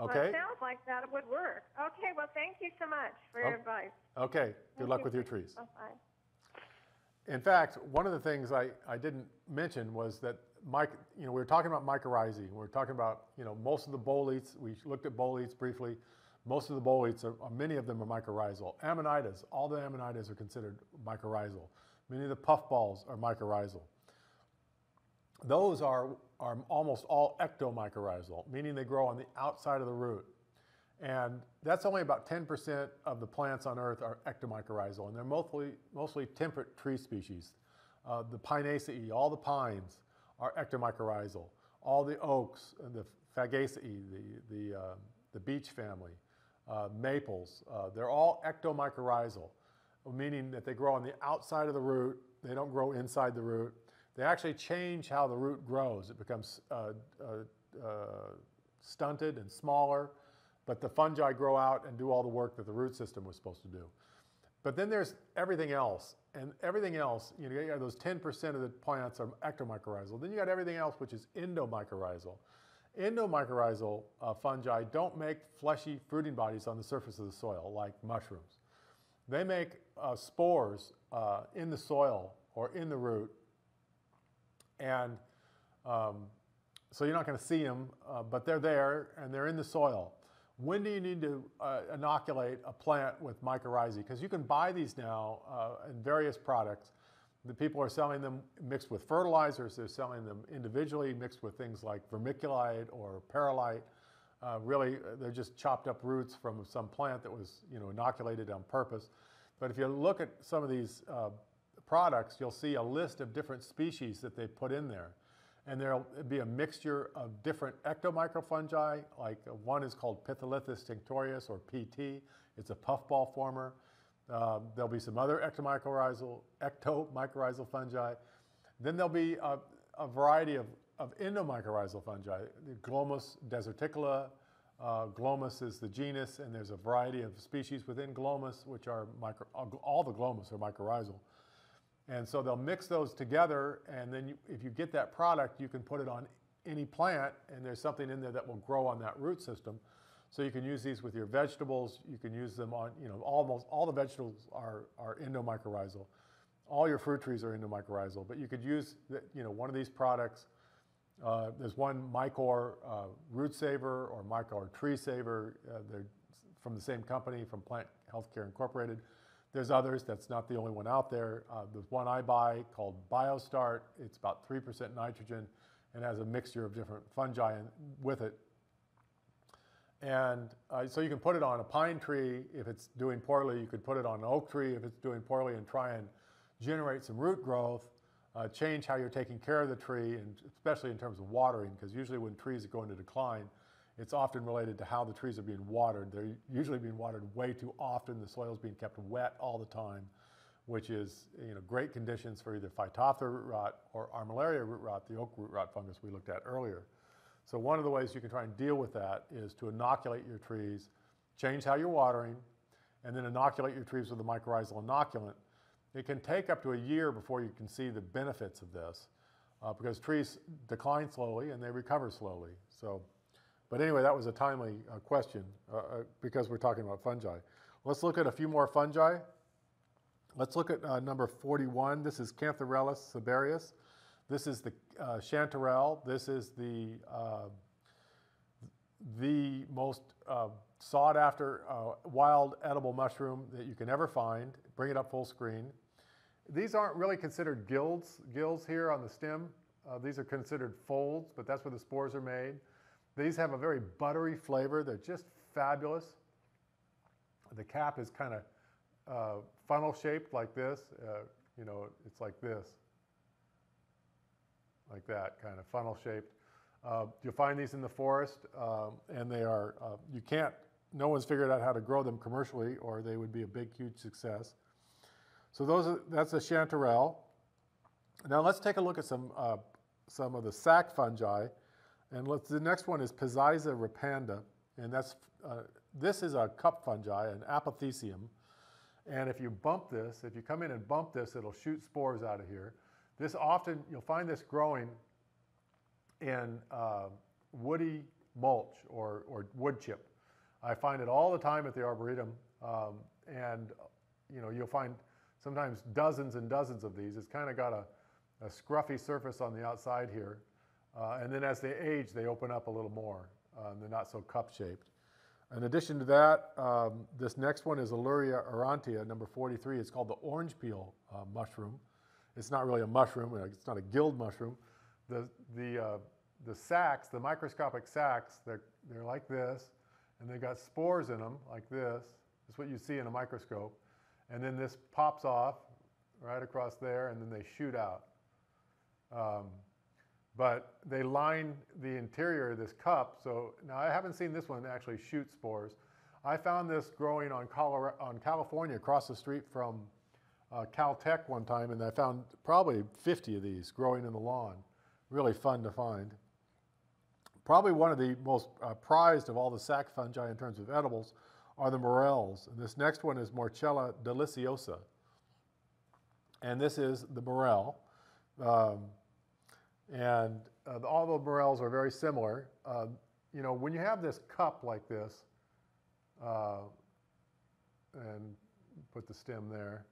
Okay?
Well, it sounds like that would work. Okay, well, thank you so much for your oh, advice.
Okay, good
thank
luck
you.
with your trees.
Bye-bye.
In fact, one of the things I, I didn't mention was that Mike, you know, we were talking about mycorrhizae. We were talking about, you know, most of the boletes. We looked at boletes briefly. Most of the boletes, are, many of them are mycorrhizal. Amanitas, all the amanitas are considered mycorrhizal. Many of the puffballs are mycorrhizal. Those are, are almost all ectomycorrhizal, meaning they grow on the outside of the root. And that's only about 10% of the plants on Earth are ectomycorrhizal, and they're mostly, mostly temperate tree species. Uh, the Pinaceae, all the pines, are ectomycorrhizal. All the oaks, the Fagaceae, the, the, uh, the beech family, uh, maples, uh, they're all ectomycorrhizal, meaning that they grow on the outside of the root, they don't grow inside the root. They actually change how the root grows. It becomes uh, uh, stunted and smaller, but the fungi grow out and do all the work that the root system was supposed to do. But then there's everything else, and everything else, you know, you got those 10% of the plants are ectomycorrhizal. Then you got everything else, which is endomycorrhizal. Endomycorrhizal uh, fungi don't make fleshy fruiting bodies on the surface of the soil like mushrooms. They make uh, spores uh, in the soil or in the root, and um, so you're not going to see them, uh, but they're there and they're in the soil. When do you need to uh, inoculate a plant with mycorrhizae? Because you can buy these now uh, in various products. The people are selling them mixed with fertilizers. They're selling them individually mixed with things like vermiculite or perlite. Uh, really, they're just chopped up roots from some plant that was, you know, inoculated on purpose. But if you look at some of these uh, products, you'll see a list of different species that they put in there and there'll be a mixture of different ectomycofungi, like uh, one is called Pisolithus tinctorius or PT. It's a puffball former. Uh, there'll be some other ectomycorrhizal, ectomycorrhizal fungi. Then there'll be a, a variety of, of endomycorrhizal fungi. Glomus deserticola, uh, Glomus is the genus, and there's a variety of species within Glomus, which are micro, all the Glomus are mycorrhizal. And so they'll mix those together, and then you, if you get that product, you can put it on any plant, and there's something in there that will grow on that root system. So you can use these with your vegetables. You can use them on, you know, almost all the vegetables are, are endomycorrhizal. All your fruit trees are endomycorrhizal, but you could use, the, you know, one of these products. Uh, there's one Mycor uh, root saver or Mycor tree saver. Uh, they're from the same company, from Plant Healthcare Incorporated. There's others, that's not the only one out there. Uh, there's one I buy called BioStart. It's about 3% nitrogen and has a mixture of different fungi in, with it. And uh, so you can put it on a pine tree if it's doing poorly. You could put it on an oak tree if it's doing poorly and try and generate some root growth. Uh, change how you're taking care of the tree, and especially in terms of watering, because usually when trees go into decline, it's often related to how the trees are being watered. They're usually being watered way too often. The soil is being kept wet all the time, which is you know, great conditions for either Phytophthora root rot or Armillaria root rot, the oak root rot fungus we looked at earlier. So one of the ways you can try and deal with that is to inoculate your trees, change how you're watering, and then inoculate your trees with a mycorrhizal inoculant. It can take up to a year before you can see the benefits of this uh, because trees decline slowly and they recover slowly. So but anyway, that was a timely uh, question uh, uh, because we're talking about fungi. Let's look at a few more fungi. Let's look at uh, number 41. This is Cantharellus cibarius. This is the uh, chanterelle. This is the, uh, the most sought after wild edible mushroom that you can ever find. Bring it up full screen. These aren't really considered gills, gills here on the stem. these are considered folds, but that's where the spores are made. These have a very buttery flavor. They're just fabulous. The cap is kind of uh, funnel shaped like this. Uh, you know, it's like this, like that, kind of funnel shaped. Uh, you'll find these in the forest, um, and they are, uh, you can't, no one's figured out how to grow them commercially, or they would be a big, huge success. So those are, that's a chanterelle. Now let's take a look at some, uh, some of the sac fungi. And the next one is Peziza repanda, and that's, uh, this is a cup fungi, an apothecium. And if you bump this, if you come in and bump this, it'll shoot spores out of here. This often, you'll find this growing in uh, woody mulch or, or wood chip. I find it all the time at the Arboretum, um, and you know, you'll find sometimes dozens and dozens of these. It's kind of got a, a scruffy surface on the outside here, uh, and then as they age, they open up a little more. Um, they're not so cup-shaped. In addition to that, um, this next one is Aleuria aurantia, number 43. It's called the orange peel uh, mushroom. It's not really a mushroom. It's not a gilled mushroom. The, the, uh, the sacs, the microscopic sacs, they're, they're like this, and they've got spores in them like this. That's what you see in a microscope. And then this pops off right across there, and then they shoot out. Um, but they line the interior of this cup. So now I haven't seen this one actually shoot spores. I found this growing on, Colorado, on California across the street from uh, Caltech one time, and I found probably 50 of these growing in the lawn. Really fun to find. Probably one of the most uh, prized of all the sac fungi in terms of edibles are the morels. And this next one is Morchella deliciosa. And this is the morel. Um, and uh, all the morels are very similar. Uh, you know, when you have this cup like this, uh, and put the stem there,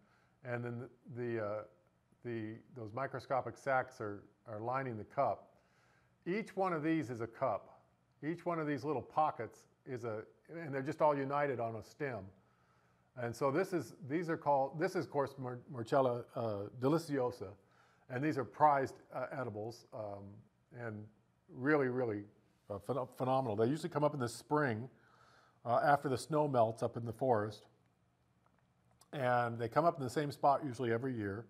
and then the, the, uh, the, those microscopic sacs are, are lining the cup. Each one of these is a cup. Each one of these little pockets is a, and they're just all united on a stem. And so this is, these are called, this is of course Morchella uh, deliciosa, and these are prized uh, edibles, um, and really, really uh, phen phenomenal. They usually come up in the spring uh, after the snow melts up in the forest. And they come up in the same spot usually every year.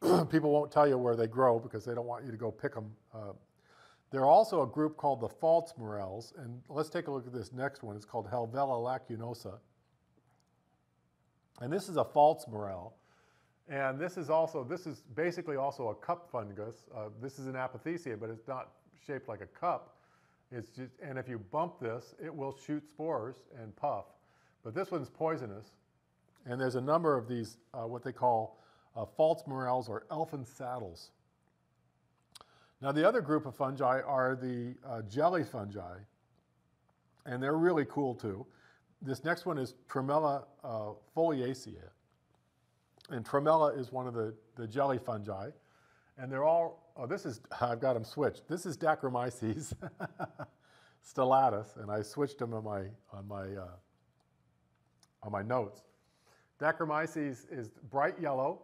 People won't tell you where they grow because they don't want you to go pick them. Uh, there are also a group called the false morels, and let's take a look at this next one. It's called Helvella lacunosa. And this is a false morel. And this is also, this is basically also a cup fungus. Uh, this is an apothecia, but it's not shaped like a cup. It's just, and if you bump this, it will shoot spores and puff. But this one's poisonous. And there's a number of these, uh, what they call uh, false morels or elfin saddles. Now, the other group of fungi are the uh, jelly fungi, and they're really cool too. This next one is Tremella uh, foliacea. And Tremella is one of the, the jelly fungi. And they're all, oh, this is, I've got them switched. This is Dacrymyces stellatus, and I switched them on my, on my, uh, on my notes. Dacrymyces is bright yellow,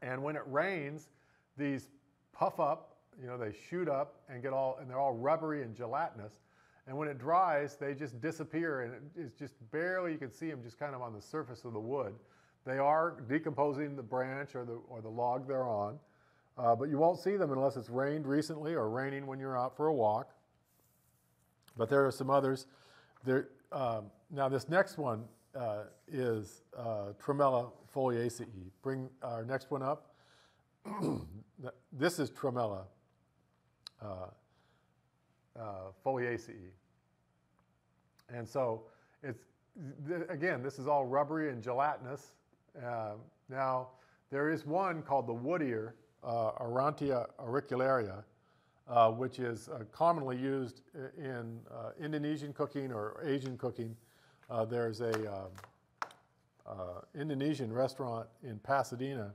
and when it rains, these puff up, you know, they shoot up and get all, and they're all rubbery and gelatinous. And when it dries, they just disappear, and it's just barely, you can see them just kind of on the surface of the wood. They are decomposing the branch or the, or the log they're on, uh, but you won't see them unless it's rained recently or raining when you're out for a walk. But there are some others. There, um, now, this next one uh, is uh, Tremella foliaceae. Bring our next one up. this is Tremella uh, uh, foliaceae. And so it's, th again, this is all rubbery and gelatinous. Uh, now, there is one called the wood ear, uh, Aurantia auricularia, uh, which is uh, commonly used in uh, Indonesian cooking or Asian cooking. Uh, there's a um, Indonesian restaurant in Pasadena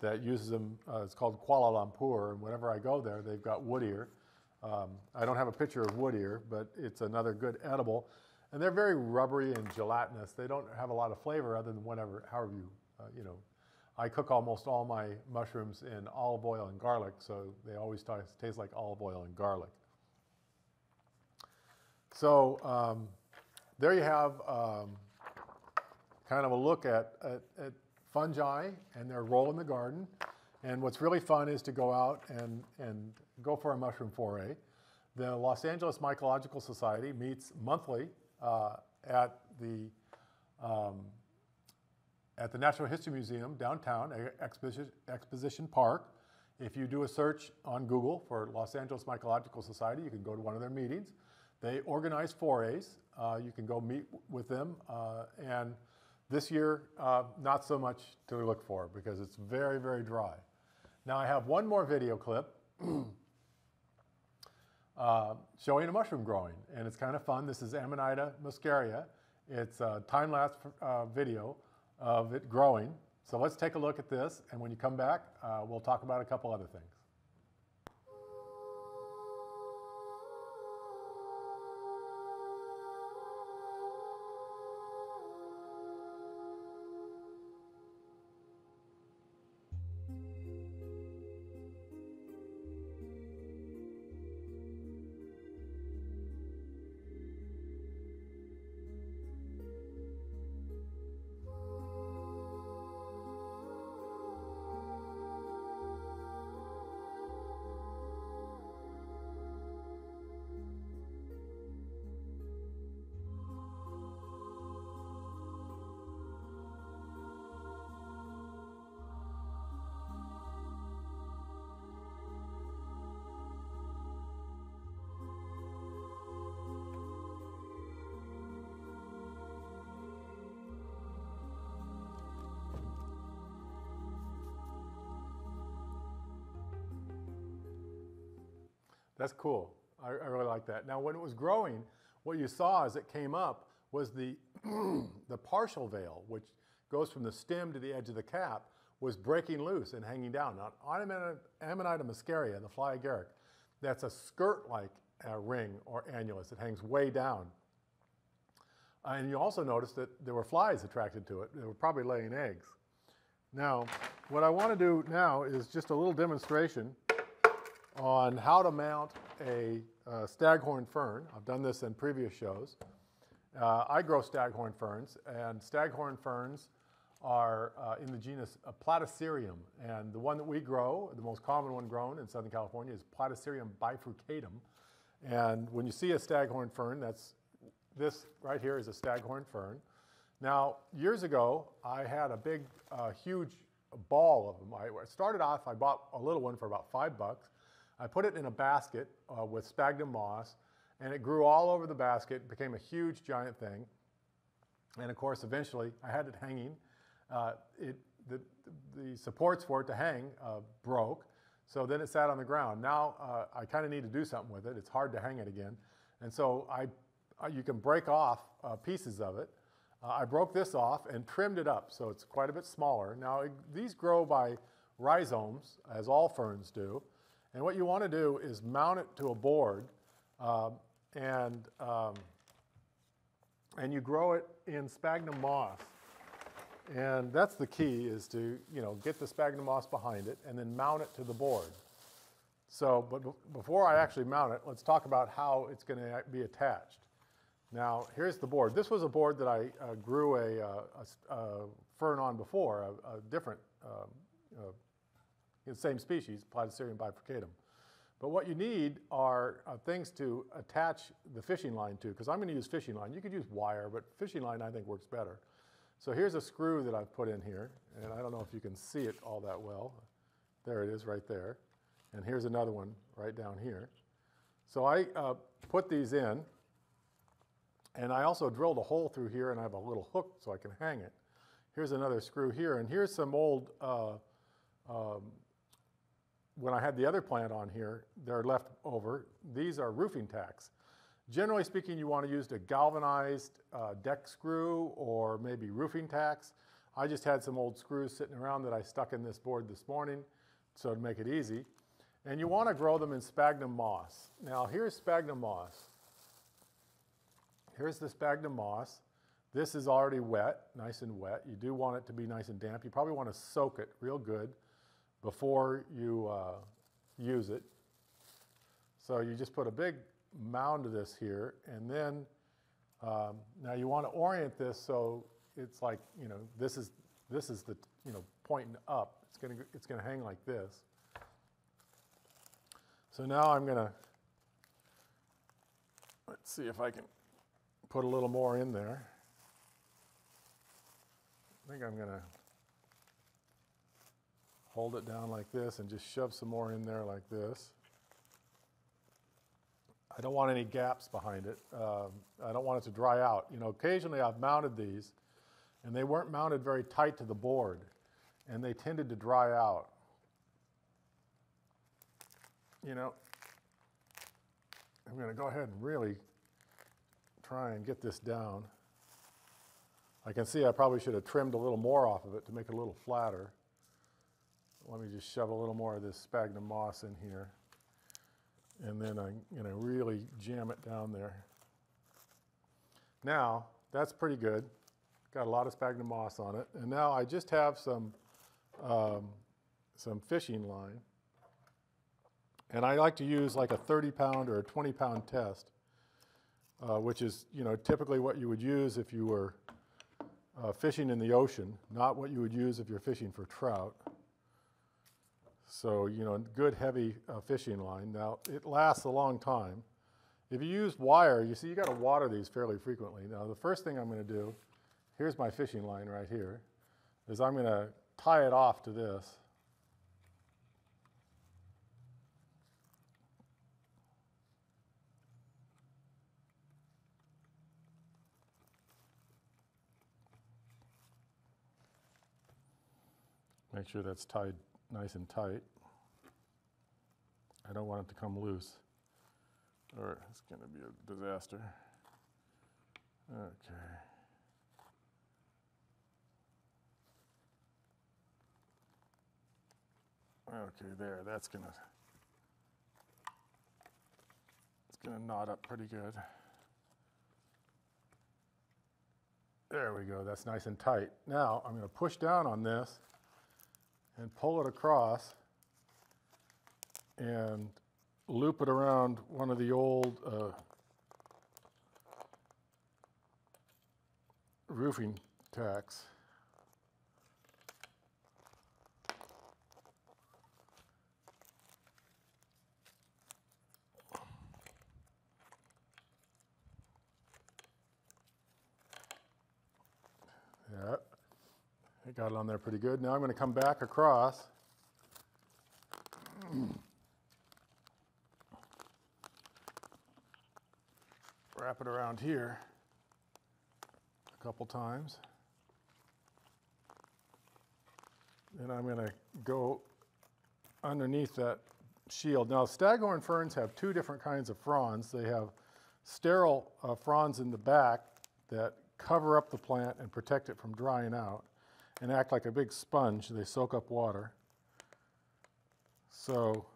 that uses them. it's called Kuala Lumpur, and whenever I go there, they've got wood ear. Um, I don't have a picture of wood ear, but it's another good edible. And they're very rubbery and gelatinous. They don't have a lot of flavor other than whatever, however you, uh, you know. I cook almost all my mushrooms in olive oil and garlic, so they always taste like olive oil and garlic. So um, there you have um, kind of a look at, at, at fungi and their role in the garden. And what's really fun is to go out and, and go for a mushroom foray. The Los Angeles Mycological Society meets monthly at the um, at the Natural History Museum downtown, Exposition, Exposition Park. If you do a search on Google for Los Angeles Mycological Society, you can go to one of their meetings. They organize forays. Uh, you can go meet with them. Uh, and this year, uh, not so much to look for because it's very, very dry. Now I have one more video clip uh, showing a mushroom growing, and it's kind of fun. This is Amanita muscaria. It's a time-lapse uh, video of it growing. So let's take a look at this, and when you come back, uh, we'll talk about a couple other things. That's cool. I, I really like that. Now, when it was growing, what you saw as it came up was the, the partial veil, which goes from the stem to the edge of the cap, was breaking loose and hanging down. Now, Amanita, muscaria, the fly agaric, that's a skirt-like uh, ring or annulus. It hangs way down. Uh, and you also notice that there were flies attracted to it. They were probably laying eggs. Now, what I want to do now is just a little demonstration on how to mount a uh, staghorn fern. I've done this in previous shows. Uh, I grow staghorn ferns, and staghorn ferns are uh, in the genus Platycerium. And the one that we grow, the most common one grown in Southern California, is Platycerium bifurcatum. And when you see a staghorn fern, that's this right here is a staghorn fern. Now, years ago, I had a big, uh, huge ball of them. I started off, I bought a little one for about five bucks. I put it in a basket uh, with sphagnum moss, and it grew all over the basket, became a huge, giant thing. And of course, eventually, I had it hanging. Uh, it, the, the supports for it to hang uh, broke, so then it sat on the ground. Now uh, I kind of need to do something with it. It's hard to hang it again. And so I, uh, you can break off uh, pieces of it. I broke this off and trimmed it up, so it's quite a bit smaller. Now, it, these grow by rhizomes, as all ferns do. And what you want to do is mount it to a board um, and, um, and you grow it in sphagnum moss. And that's the key is to, you know, get the sphagnum moss behind it and then mount it to the board. So, but before I actually mount it, let's talk about how it's going to be attached. Now, here's the board. This was a board that I uh, grew a, uh, a, a, fern on before, a, a different um, uh, the same species, Platycerium bifurcatum. But what you need are uh, things to attach the fishing line to, because I'm going to use fishing line. You could use wire, but fishing line I think works better. So here's a screw that I've put in here, and I don't know if you can see it all that well. There it is right there. And here's another one right down here. So I uh, put these in, and I also drilled a hole through here, and I have a little hook so I can hang it. Here's another screw here, and here's some old uh, um, when I had the other plant on here, they're left over. These are roofing tacks. Generally speaking, you want to use a galvanized uh, deck screw or maybe roofing tacks. I just had some old screws sitting around that I stuck in this board this morning, so to make it easy. And you want to grow them in sphagnum moss. Now here's sphagnum moss. Here's the sphagnum moss. This is already wet, nice and wet. You do want it to be nice and damp. You probably want to soak it real good before you uh, use it. So you just put a big mound of this here, and then um, now you want to orient this so it's like you know this is this is the you know pointing up. It's gonna it's gonna hang like this. So now I'm gonna let's see if I can put a little more in there. I think I'm gonna hold it down like this and just shove some more in there like this. I don't want any gaps behind it. Um, I don't want it to dry out. You know, occasionally I've mounted these and they weren't mounted very tight to the board and they tended to dry out. You know, I'm going to go ahead and really try and get this down. I can see I probably should have trimmed a little more off of it to make it a little flatter. Let me just shove a little more of this sphagnum moss in here. And then I'm going to really jam it down there. Now, that's pretty good. Got a lot of sphagnum moss on it. And now I just have some, um, some fishing line. And I like to use like a 30 pound or a 20 pound test, uh, which is, you know, typically what you would use if you were uh, fishing in the ocean, not what you would use if you're fishing for trout. So, you know, good heavy uh, fishing line. Now, it lasts a long time. If you use wire, you see you got to water these fairly frequently. Now, the first thing I'm going to do, here's my fishing line right here, is I'm going to tie it off to this. Make sure that's tied nice and tight. I don't want it to come loose. or it's going to be a disaster. Okay. Okay, there, that's gonna, it's gonna knot up pretty good. There we go, that's nice and tight. Now, I'm gonna push down on this and pull it across and loop it around one of the old uh, roofing tacks. Yeah, I got it on there pretty good. Now I'm going to come back across. Wrap it around here a couple times. Then I'm going to go underneath that shield. Now, staghorn ferns have two different kinds of fronds. They have sterile uh, fronds in the back that cover up the plant and protect it from drying out and act like a big sponge. They soak up water. So,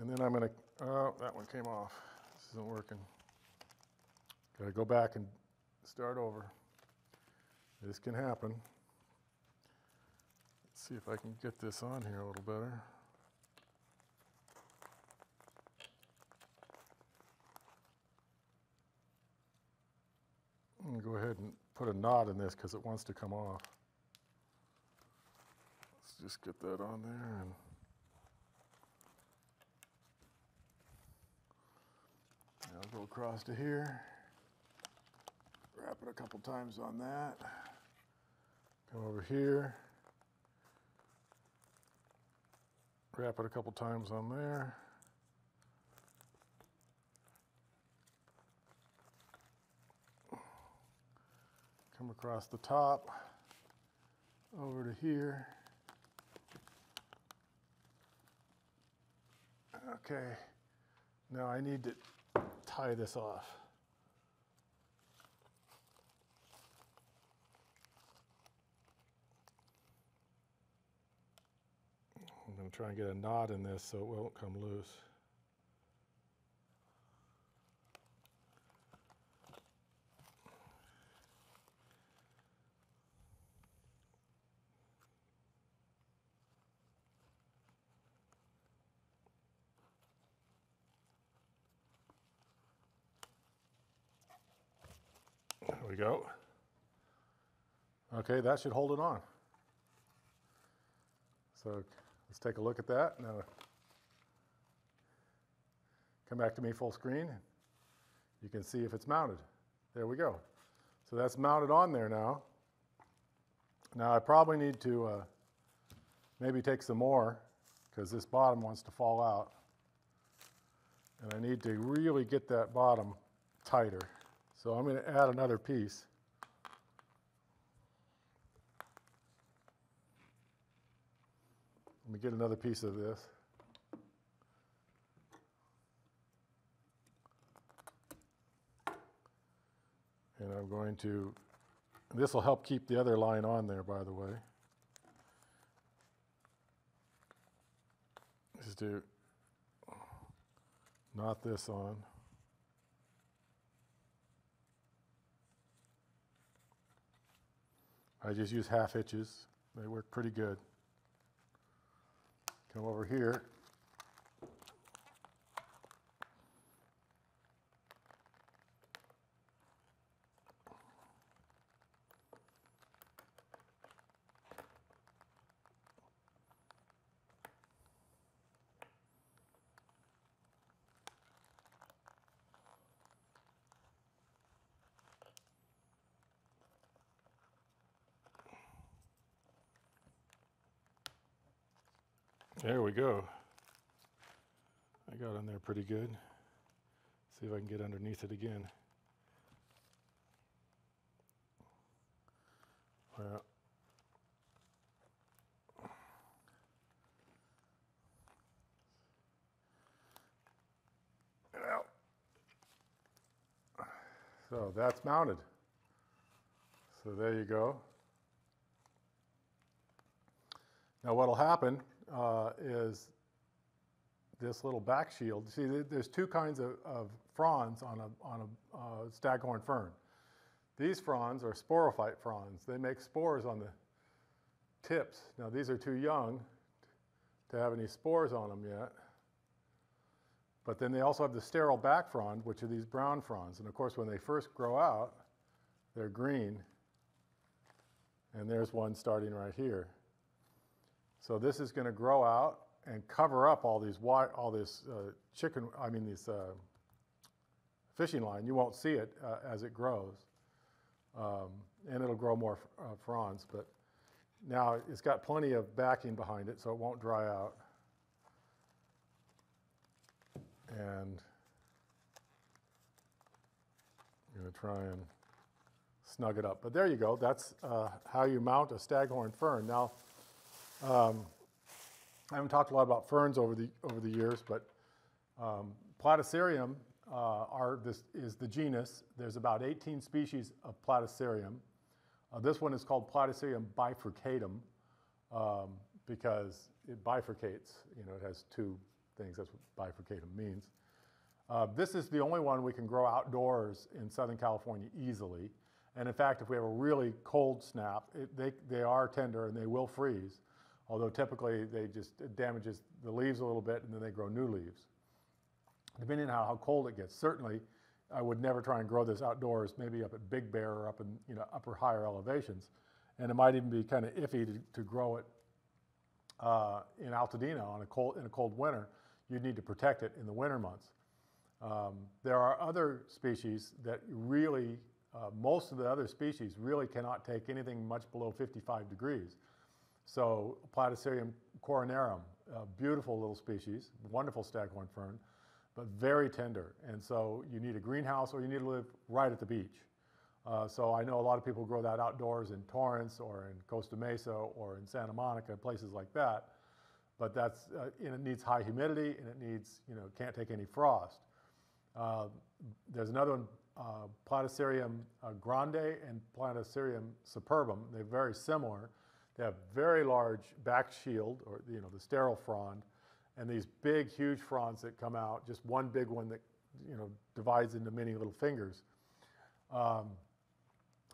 and then I'm going to, oh, that one came off. This isn't working. Got to go back and start over. This can happen. Let's see if I can get this on here a little better. I'm going to go ahead and put a knot in this because it wants to come off. Let's just get that on there and I'll go across to here. Wrap it a couple times on that. Come over here. Wrap it a couple times on there. Come across the top, over to here. Okay, now I need to tie this off. I'm going to try and get a knot in this so it won't come loose. There go. Okay, that should hold it on. So let's take a look at that. Now, come back to me full screen. You can see if it's mounted. There we go. So that's mounted on there now. Now I probably need to uh, maybe take some more because this bottom wants to fall out. And I need to really get that bottom tighter. So I'm going to add another piece. Let me get another piece of this. And I'm going to, this will help keep the other line on there, by the way. Is to knot this on. I just use half hitches. They work pretty good. Come over here. go. I got on there pretty good. See if I can get underneath it again. Well, So that's mounted. So there you go. Now what'll happen uh, is this little back shield. See, there's two kinds of, of fronds on a, on a uh, staghorn fern. These fronds are sporophyte fronds. They make spores on the tips. Now these are too young to have any spores on them yet. But then they also have the sterile back frond, which are these brown fronds. And of course, when they first grow out, they're green. And there's one starting right here. So this is going to grow out and cover up all these all this uh, chicken, I mean this uh, fishing line. You won't see it uh, as it grows, um, and it'll grow more uh, fronds. But now it's got plenty of backing behind it, so it won't dry out. And I'm going to try and snug it up. But there you go. That's uh, how you mount a staghorn fern. Now, um, I haven't talked a lot about ferns over the over the years, but um, Platycerium uh, are this is the genus. There's about 18 species of Platycerium. Uh, this one is called Platycerium bifurcatum um, because it bifurcates. You know, it has two things. That's what bifurcatum means. Uh, this is the only one we can grow outdoors in Southern California easily. And in fact, if we have a really cold snap, it, they, they are tender and they will freeze. Although typically they just, it damages the leaves a little bit and then they grow new leaves. Depending on how, how cold it gets. Certainly, I would never try and grow this outdoors, maybe up at Big Bear or up in you know, upper higher elevations. And it might even be kind of iffy to, to grow it uh, in Altadena on a cold, in a cold winter. You'd need to protect it in the winter months. Um, there are other species that really, uh, most of the other species really cannot take anything much below 55 degrees. So Platycerium coronarium, a beautiful little species, wonderful staghorn fern, but very tender. And so you need a greenhouse or you need to live right at the beach. Uh, so I know a lot of people grow that outdoors in Torrance or in Costa Mesa or in Santa Monica, places like that. But that's, uh, and it needs high humidity and it needs, you know, can't take any frost. Uh, there's another one, uh, Platycerium uh, grande and Platycerium superbum. They're very similar. They have very large back shield, or you know, the sterile frond, and these big, huge fronds that come out. Just one big one that you know divides into many little fingers. Um,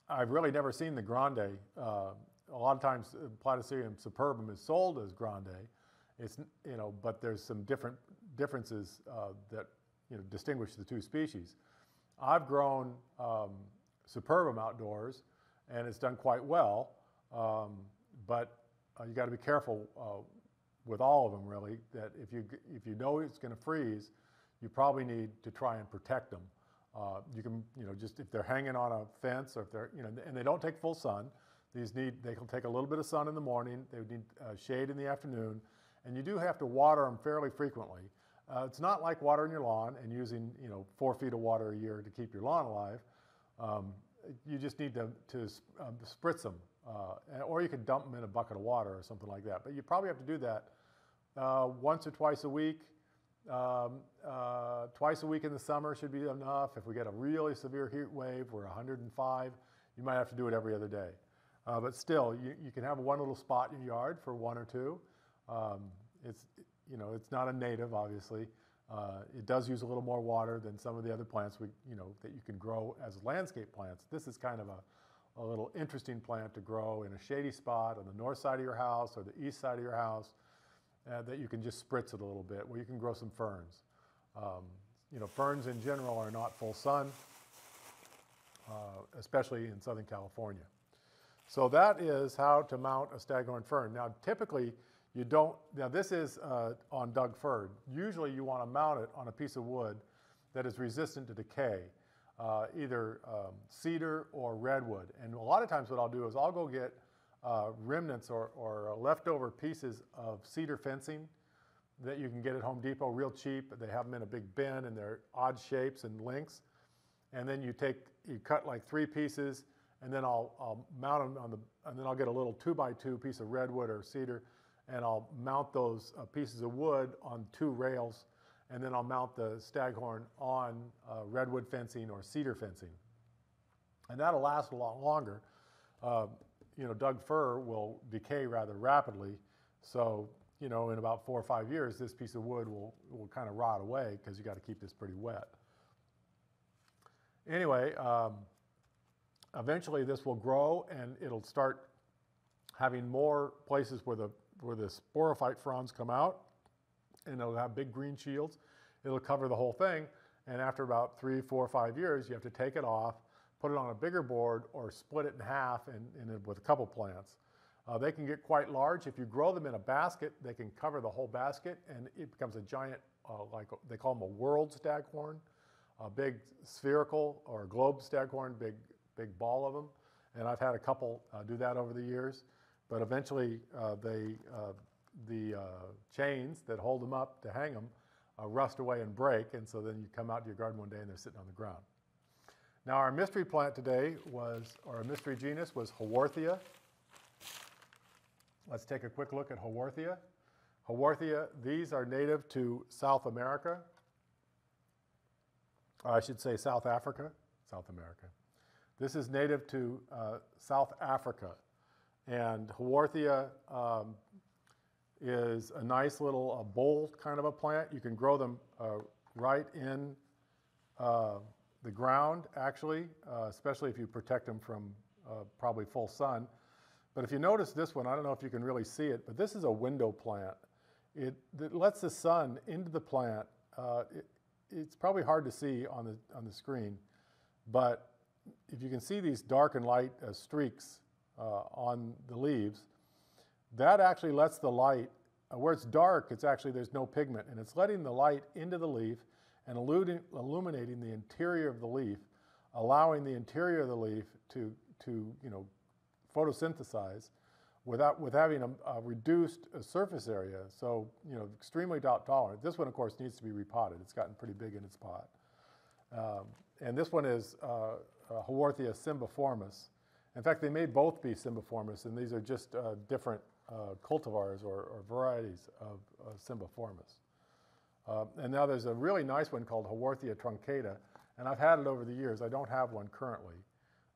I've really never seen the grande. Uh, a lot of times, uh, Platycerium superbum is sold as grande. It's you know, but there's some different differences uh, that you know distinguish the two species. I've grown um, superbum outdoors, and it's done quite well. Um, but uh, you got to be careful uh, with all of them, really. That if you if you know it's going to freeze, you probably need to try and protect them. Uh, you can, you know, just if they're hanging on a fence or if they're, you know, and they don't take full sun. These need, they can take a little bit of sun in the morning. They need uh, shade in the afternoon, and you do have to water them fairly frequently. Uh, it's not like watering your lawn and using, you know, four feet of water a year to keep your lawn alive. Um, you just need to, to um, spritz them, uh, or you could dump them in a bucket of water or something like that. But you probably have to do that uh, once or twice a week. Um, uh, twice a week in the summer should be enough. If we get a really severe heat wave, we're 105, you might have to do it every other day. Uh, but still, you, you can have one little spot in your yard for one or two. Um, it's, you know, it's not a native, obviously. Uh, it does use a little more water than some of the other plants we, you know, that you can grow as landscape plants. This is kind of a, a little interesting plant to grow in a shady spot on the north side of your house or the east side of your house uh, that you can just spritz it a little bit, where you can grow some ferns. Um, you know, ferns in general are not full sun, uh, especially in Southern California. So that is how to mount a staghorn fern. Now, typically, you don't, now this is uh, on Doug fir. Usually you want to mount it on a piece of wood that is resistant to decay, uh, either um, cedar or redwood. And a lot of times what I'll do is I'll go get uh, remnants or, or leftover pieces of cedar fencing that you can get at Home Depot real cheap. They have them in a big bin and they're odd shapes and lengths. And then you take, you cut like three pieces and then I'll, I'll mount them on the, and then I'll get a little two by two piece of redwood or cedar and I'll mount those uh, pieces of wood on two rails and then I'll mount the staghorn on uh, redwood fencing or cedar fencing. and that'll last a lot longer. Uh, you know, Doug fir will decay rather rapidly, so you know, in about four or five years, this piece of wood will, will kind of rot away because you got to keep this pretty wet. Anyway, um, eventually this will grow and it'll start having more places where the, where the sporophyte fronds come out and it'll have big green shields. It'll cover the whole thing. And after about three, four, five years, you have to take it off, put it on a bigger board or split it in half and, and with a couple plants. Uh, they can get quite large. If you grow them in a basket, they can cover the whole basket and it becomes a giant, uh, like they call them a world staghorn, a big spherical or globe staghorn, big, big ball of them. And I've had a couple uh, do that over the years. But eventually, uh, they, uh, the uh, chains that hold them up to hang them rust away and break. And so then you come out to your garden one day and they're sitting on the ground. Now, our mystery plant today was, or a mystery genus was Haworthia. Let's take a quick look at Haworthia. Haworthia, these are native to South America. I should say South Africa, South America. This is native to uh, South Africa. And Haworthia um, is a nice little uh, bowl kind of a plant. You can grow them uh, right in uh, the ground, actually, uh, especially if you protect them from uh, probably full sun. But if you notice this one, I don't know if you can really see it, but this is a window plant. It, it lets the sun into the plant. Uh, it, it's probably hard to see on the, on the screen, but if you can see these dark and light uh, streaks on the leaves, that actually lets the light, uh, where it's dark, it's actually, there's no pigment, and it's letting the light into the leaf and illuminating the interior of the leaf, allowing the interior of the leaf to, to you know, photosynthesize without with having a, a reduced uh, surface area. So you know, extremely drought tolerant. This one, of course, needs to be repotted. It's gotten pretty big in its pot. Um, and this one is uh, uh, Haworthia cymbiformis. In fact, they may both be cymbiformis, and these are just uh, different uh, cultivars or, or, varieties of cymbiformis. Uh, and now there's a really nice one called Haworthia truncata, and I've had it over the years. I don't have one currently.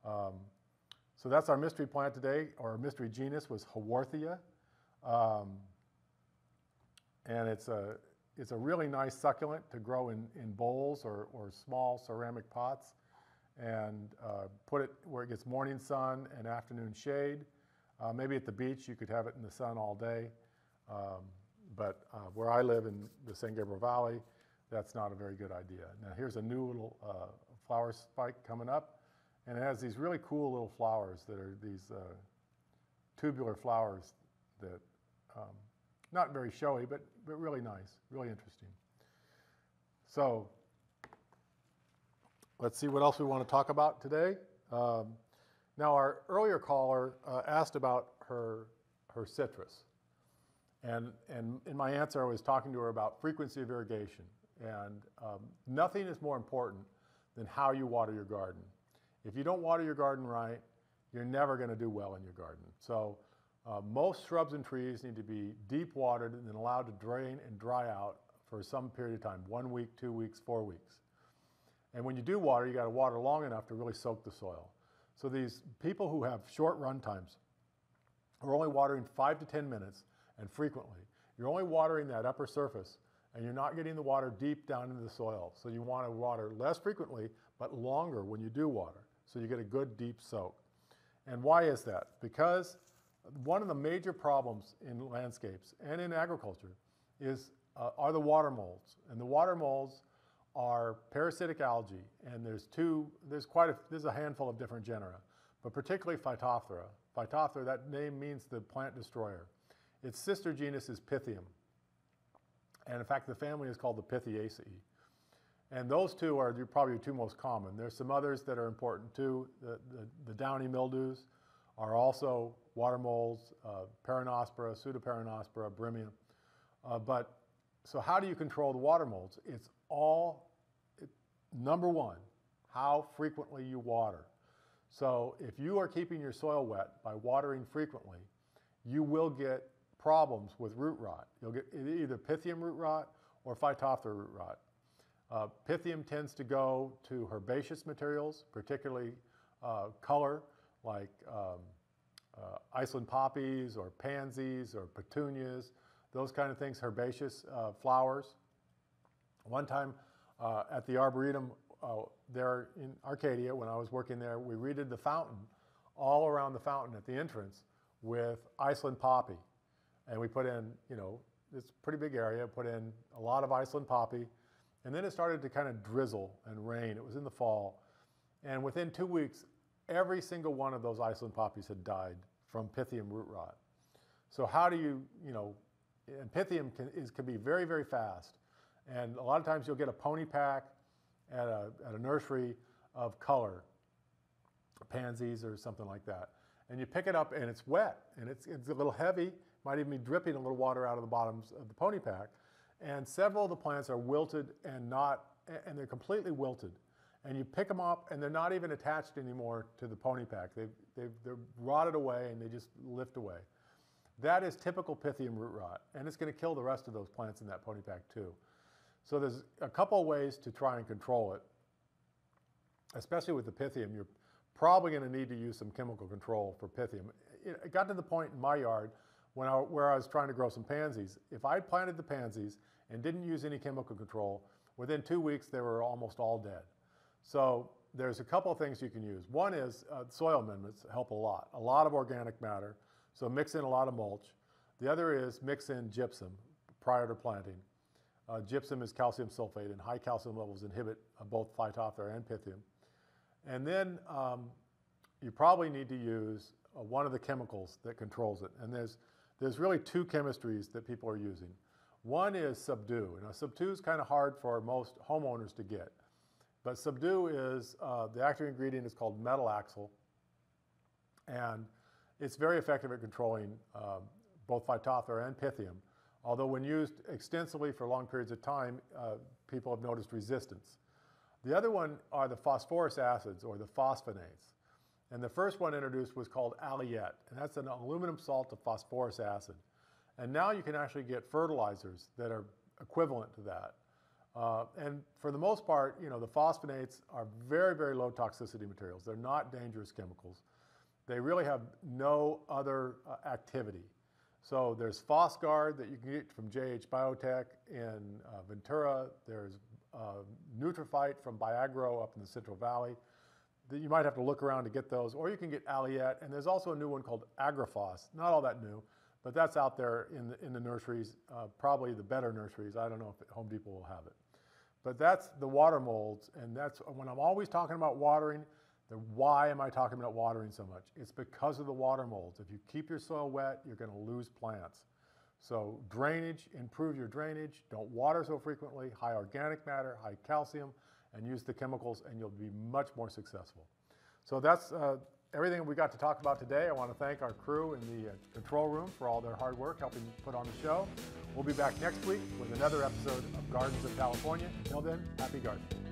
Um, so that's our mystery plant today, or our mystery genus was Haworthia. Um, and it's a, it's a really nice succulent to grow in, in bowls or, or small ceramic pots and uh, put it where it gets morning sun and afternoon shade. Uh, maybe at the beach you could have it in the sun all day. Um, but uh, where I live in the San Gabriel Valley, that's not a very good idea. Now here's a new little uh, flower spike coming up. And it has these really cool little flowers that are these uh, tubular flowers that, um, not very showy, but, but really nice, really interesting. So let's see what else we want to talk about today. Um, now, our earlier caller uh, asked about her, her citrus. And, and in my answer, I was talking to her about frequency of irrigation. And um, nothing is more important than how you water your garden. If you don't water your garden right, you're never going to do well in your garden. So uh, most shrubs and trees need to be deep watered and then allowed to drain and dry out for some period of time, one week, two weeks, four weeks. And when you do water, you got to water long enough to really soak the soil. So these people who have short run times are only watering five to 10 minutes and frequently. You're only watering that upper surface and you're not getting the water deep down into the soil. So you want to water less frequently, but longer when you do water so you get a good deep soak. And why is that? Because one of the major problems in landscapes and in agriculture is uh, are the water molds. And the water molds are parasitic algae, and there's two, there's quite a, there's a handful of different genera, but particularly Phytophthora. Phytophthora, that name means the plant destroyer. Its sister genus is Pythium. And in fact, the family is called the Pythiaceae. And those two are probably the two most common. There's some others that are important too. The, the, the downy mildews are also water molds, uh, Peronospora, Pseudoperonospora, Brimmium. Uh, but so how do you control the water molds? It's all, number one, how frequently you water. So if you are keeping your soil wet by watering frequently, you will get problems with root rot. You'll get either Pythium root rot or Phytophthora root rot. Uh, Pythium tends to go to herbaceous materials, particularly uh, color, like um, uh, Iceland poppies or pansies or petunias, those kind of things, herbaceous uh, flowers. One time uh, at the Arboretum uh, there in Arcadia, when I was working there, we redid the fountain all around the fountain at the entrance with Iceland poppy. And we put in, you know, this pretty big area, put in a lot of Iceland poppy. And then it started to kind of drizzle and rain. It was in the fall. And within two weeks, every single one of those Iceland poppies had died from pythium root rot. So how do you, you know, and pythium can, is, can be very, very fast. And a lot of times you'll get a pony pack at a, at a nursery of color, pansies or something like that. And you pick it up and it's wet and it's, it's a little heavy, might even be dripping a little water out of the bottoms of the pony pack. And several of the plants are wilted and not, and they're completely wilted. And you pick them up and they're not even attached anymore to the pony pack. They've, they've, they're rotted away and they just lift away. That is typical Pythium root rot, and it's going to kill the rest of those plants in that pony pack too. So there's a couple ways to try and control it, especially with the Pythium. You're probably going to need to use some chemical control for Pythium. It got to the point in my yard when I, where I was trying to grow some pansies. If I planted the pansies and didn't use any chemical control, within two weeks they were almost all dead. So there's a couple of things you can use. One is uh, soil amendments help a lot, a lot of organic matter. So mix in a lot of mulch. The other is mix in gypsum prior to planting. Uh, gypsum is calcium sulfate, and high calcium levels inhibit uh, both Phytophthora and Pythium. And then um, you probably need to use uh, one of the chemicals that controls it. And there's, there's really two chemistries that people are using. One is Subdue. Now, Subdue is kind of hard for most homeowners to get. But Subdue is, uh, the active ingredient is called metalaxyl. And it's very effective at controlling um, both Phytophthora and Pythium, although when used extensively for long periods of time, uh, people have noticed resistance. The other one are the phosphorous acids or the phosphonates. And the first one introduced was called Aliette, and that's an aluminum salt of phosphorous acid. And now you can actually get fertilizers that are equivalent to that. Uh, and for the most part, you know, the phosphonates are very, very low toxicity materials. They're not dangerous chemicals. They really have no other uh, activity. So there's Phosgard that you can get from JH Biotech in uh, Ventura. There's uh, from Biagro up in the Central Valley. You might have to look around to get those, or you can get Aliette. And there's also a new one called Agrifos. Not all that new, but that's out there in the, in the nurseries, uh, probably the better nurseries. I don't know if Home Depot will have it. But that's the water molds, and that's when I'm always talking about watering, the why am I talking about watering so much? It's because of the water molds. If you keep your soil wet, you're going to lose plants. So drainage, improve your drainage. Don't water so frequently. High organic matter, high calcium, and use the chemicals, and you'll be much more successful. So that's uh, everything we got to talk about today. I want to thank our crew in the uh, control room for all their hard work helping put on the show. We'll be back next week with another episode of Gardens of California. Until then, happy gardening.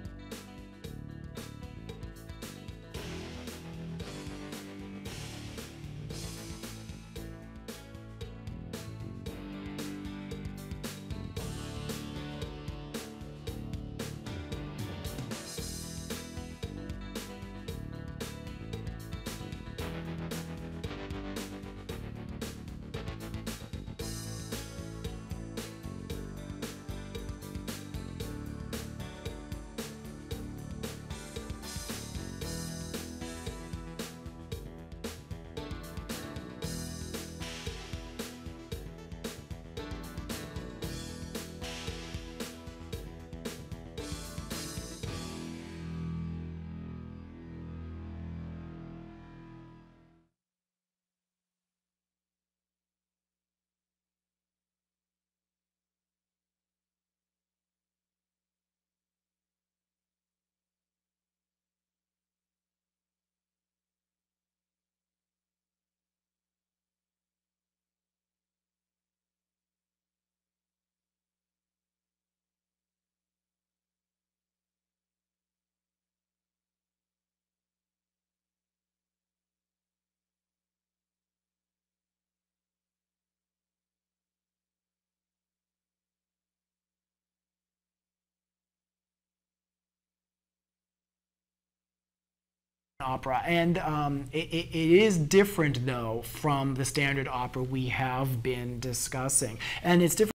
Opera, and um, it, it is different though from the standard opera we have been discussing, and it's different.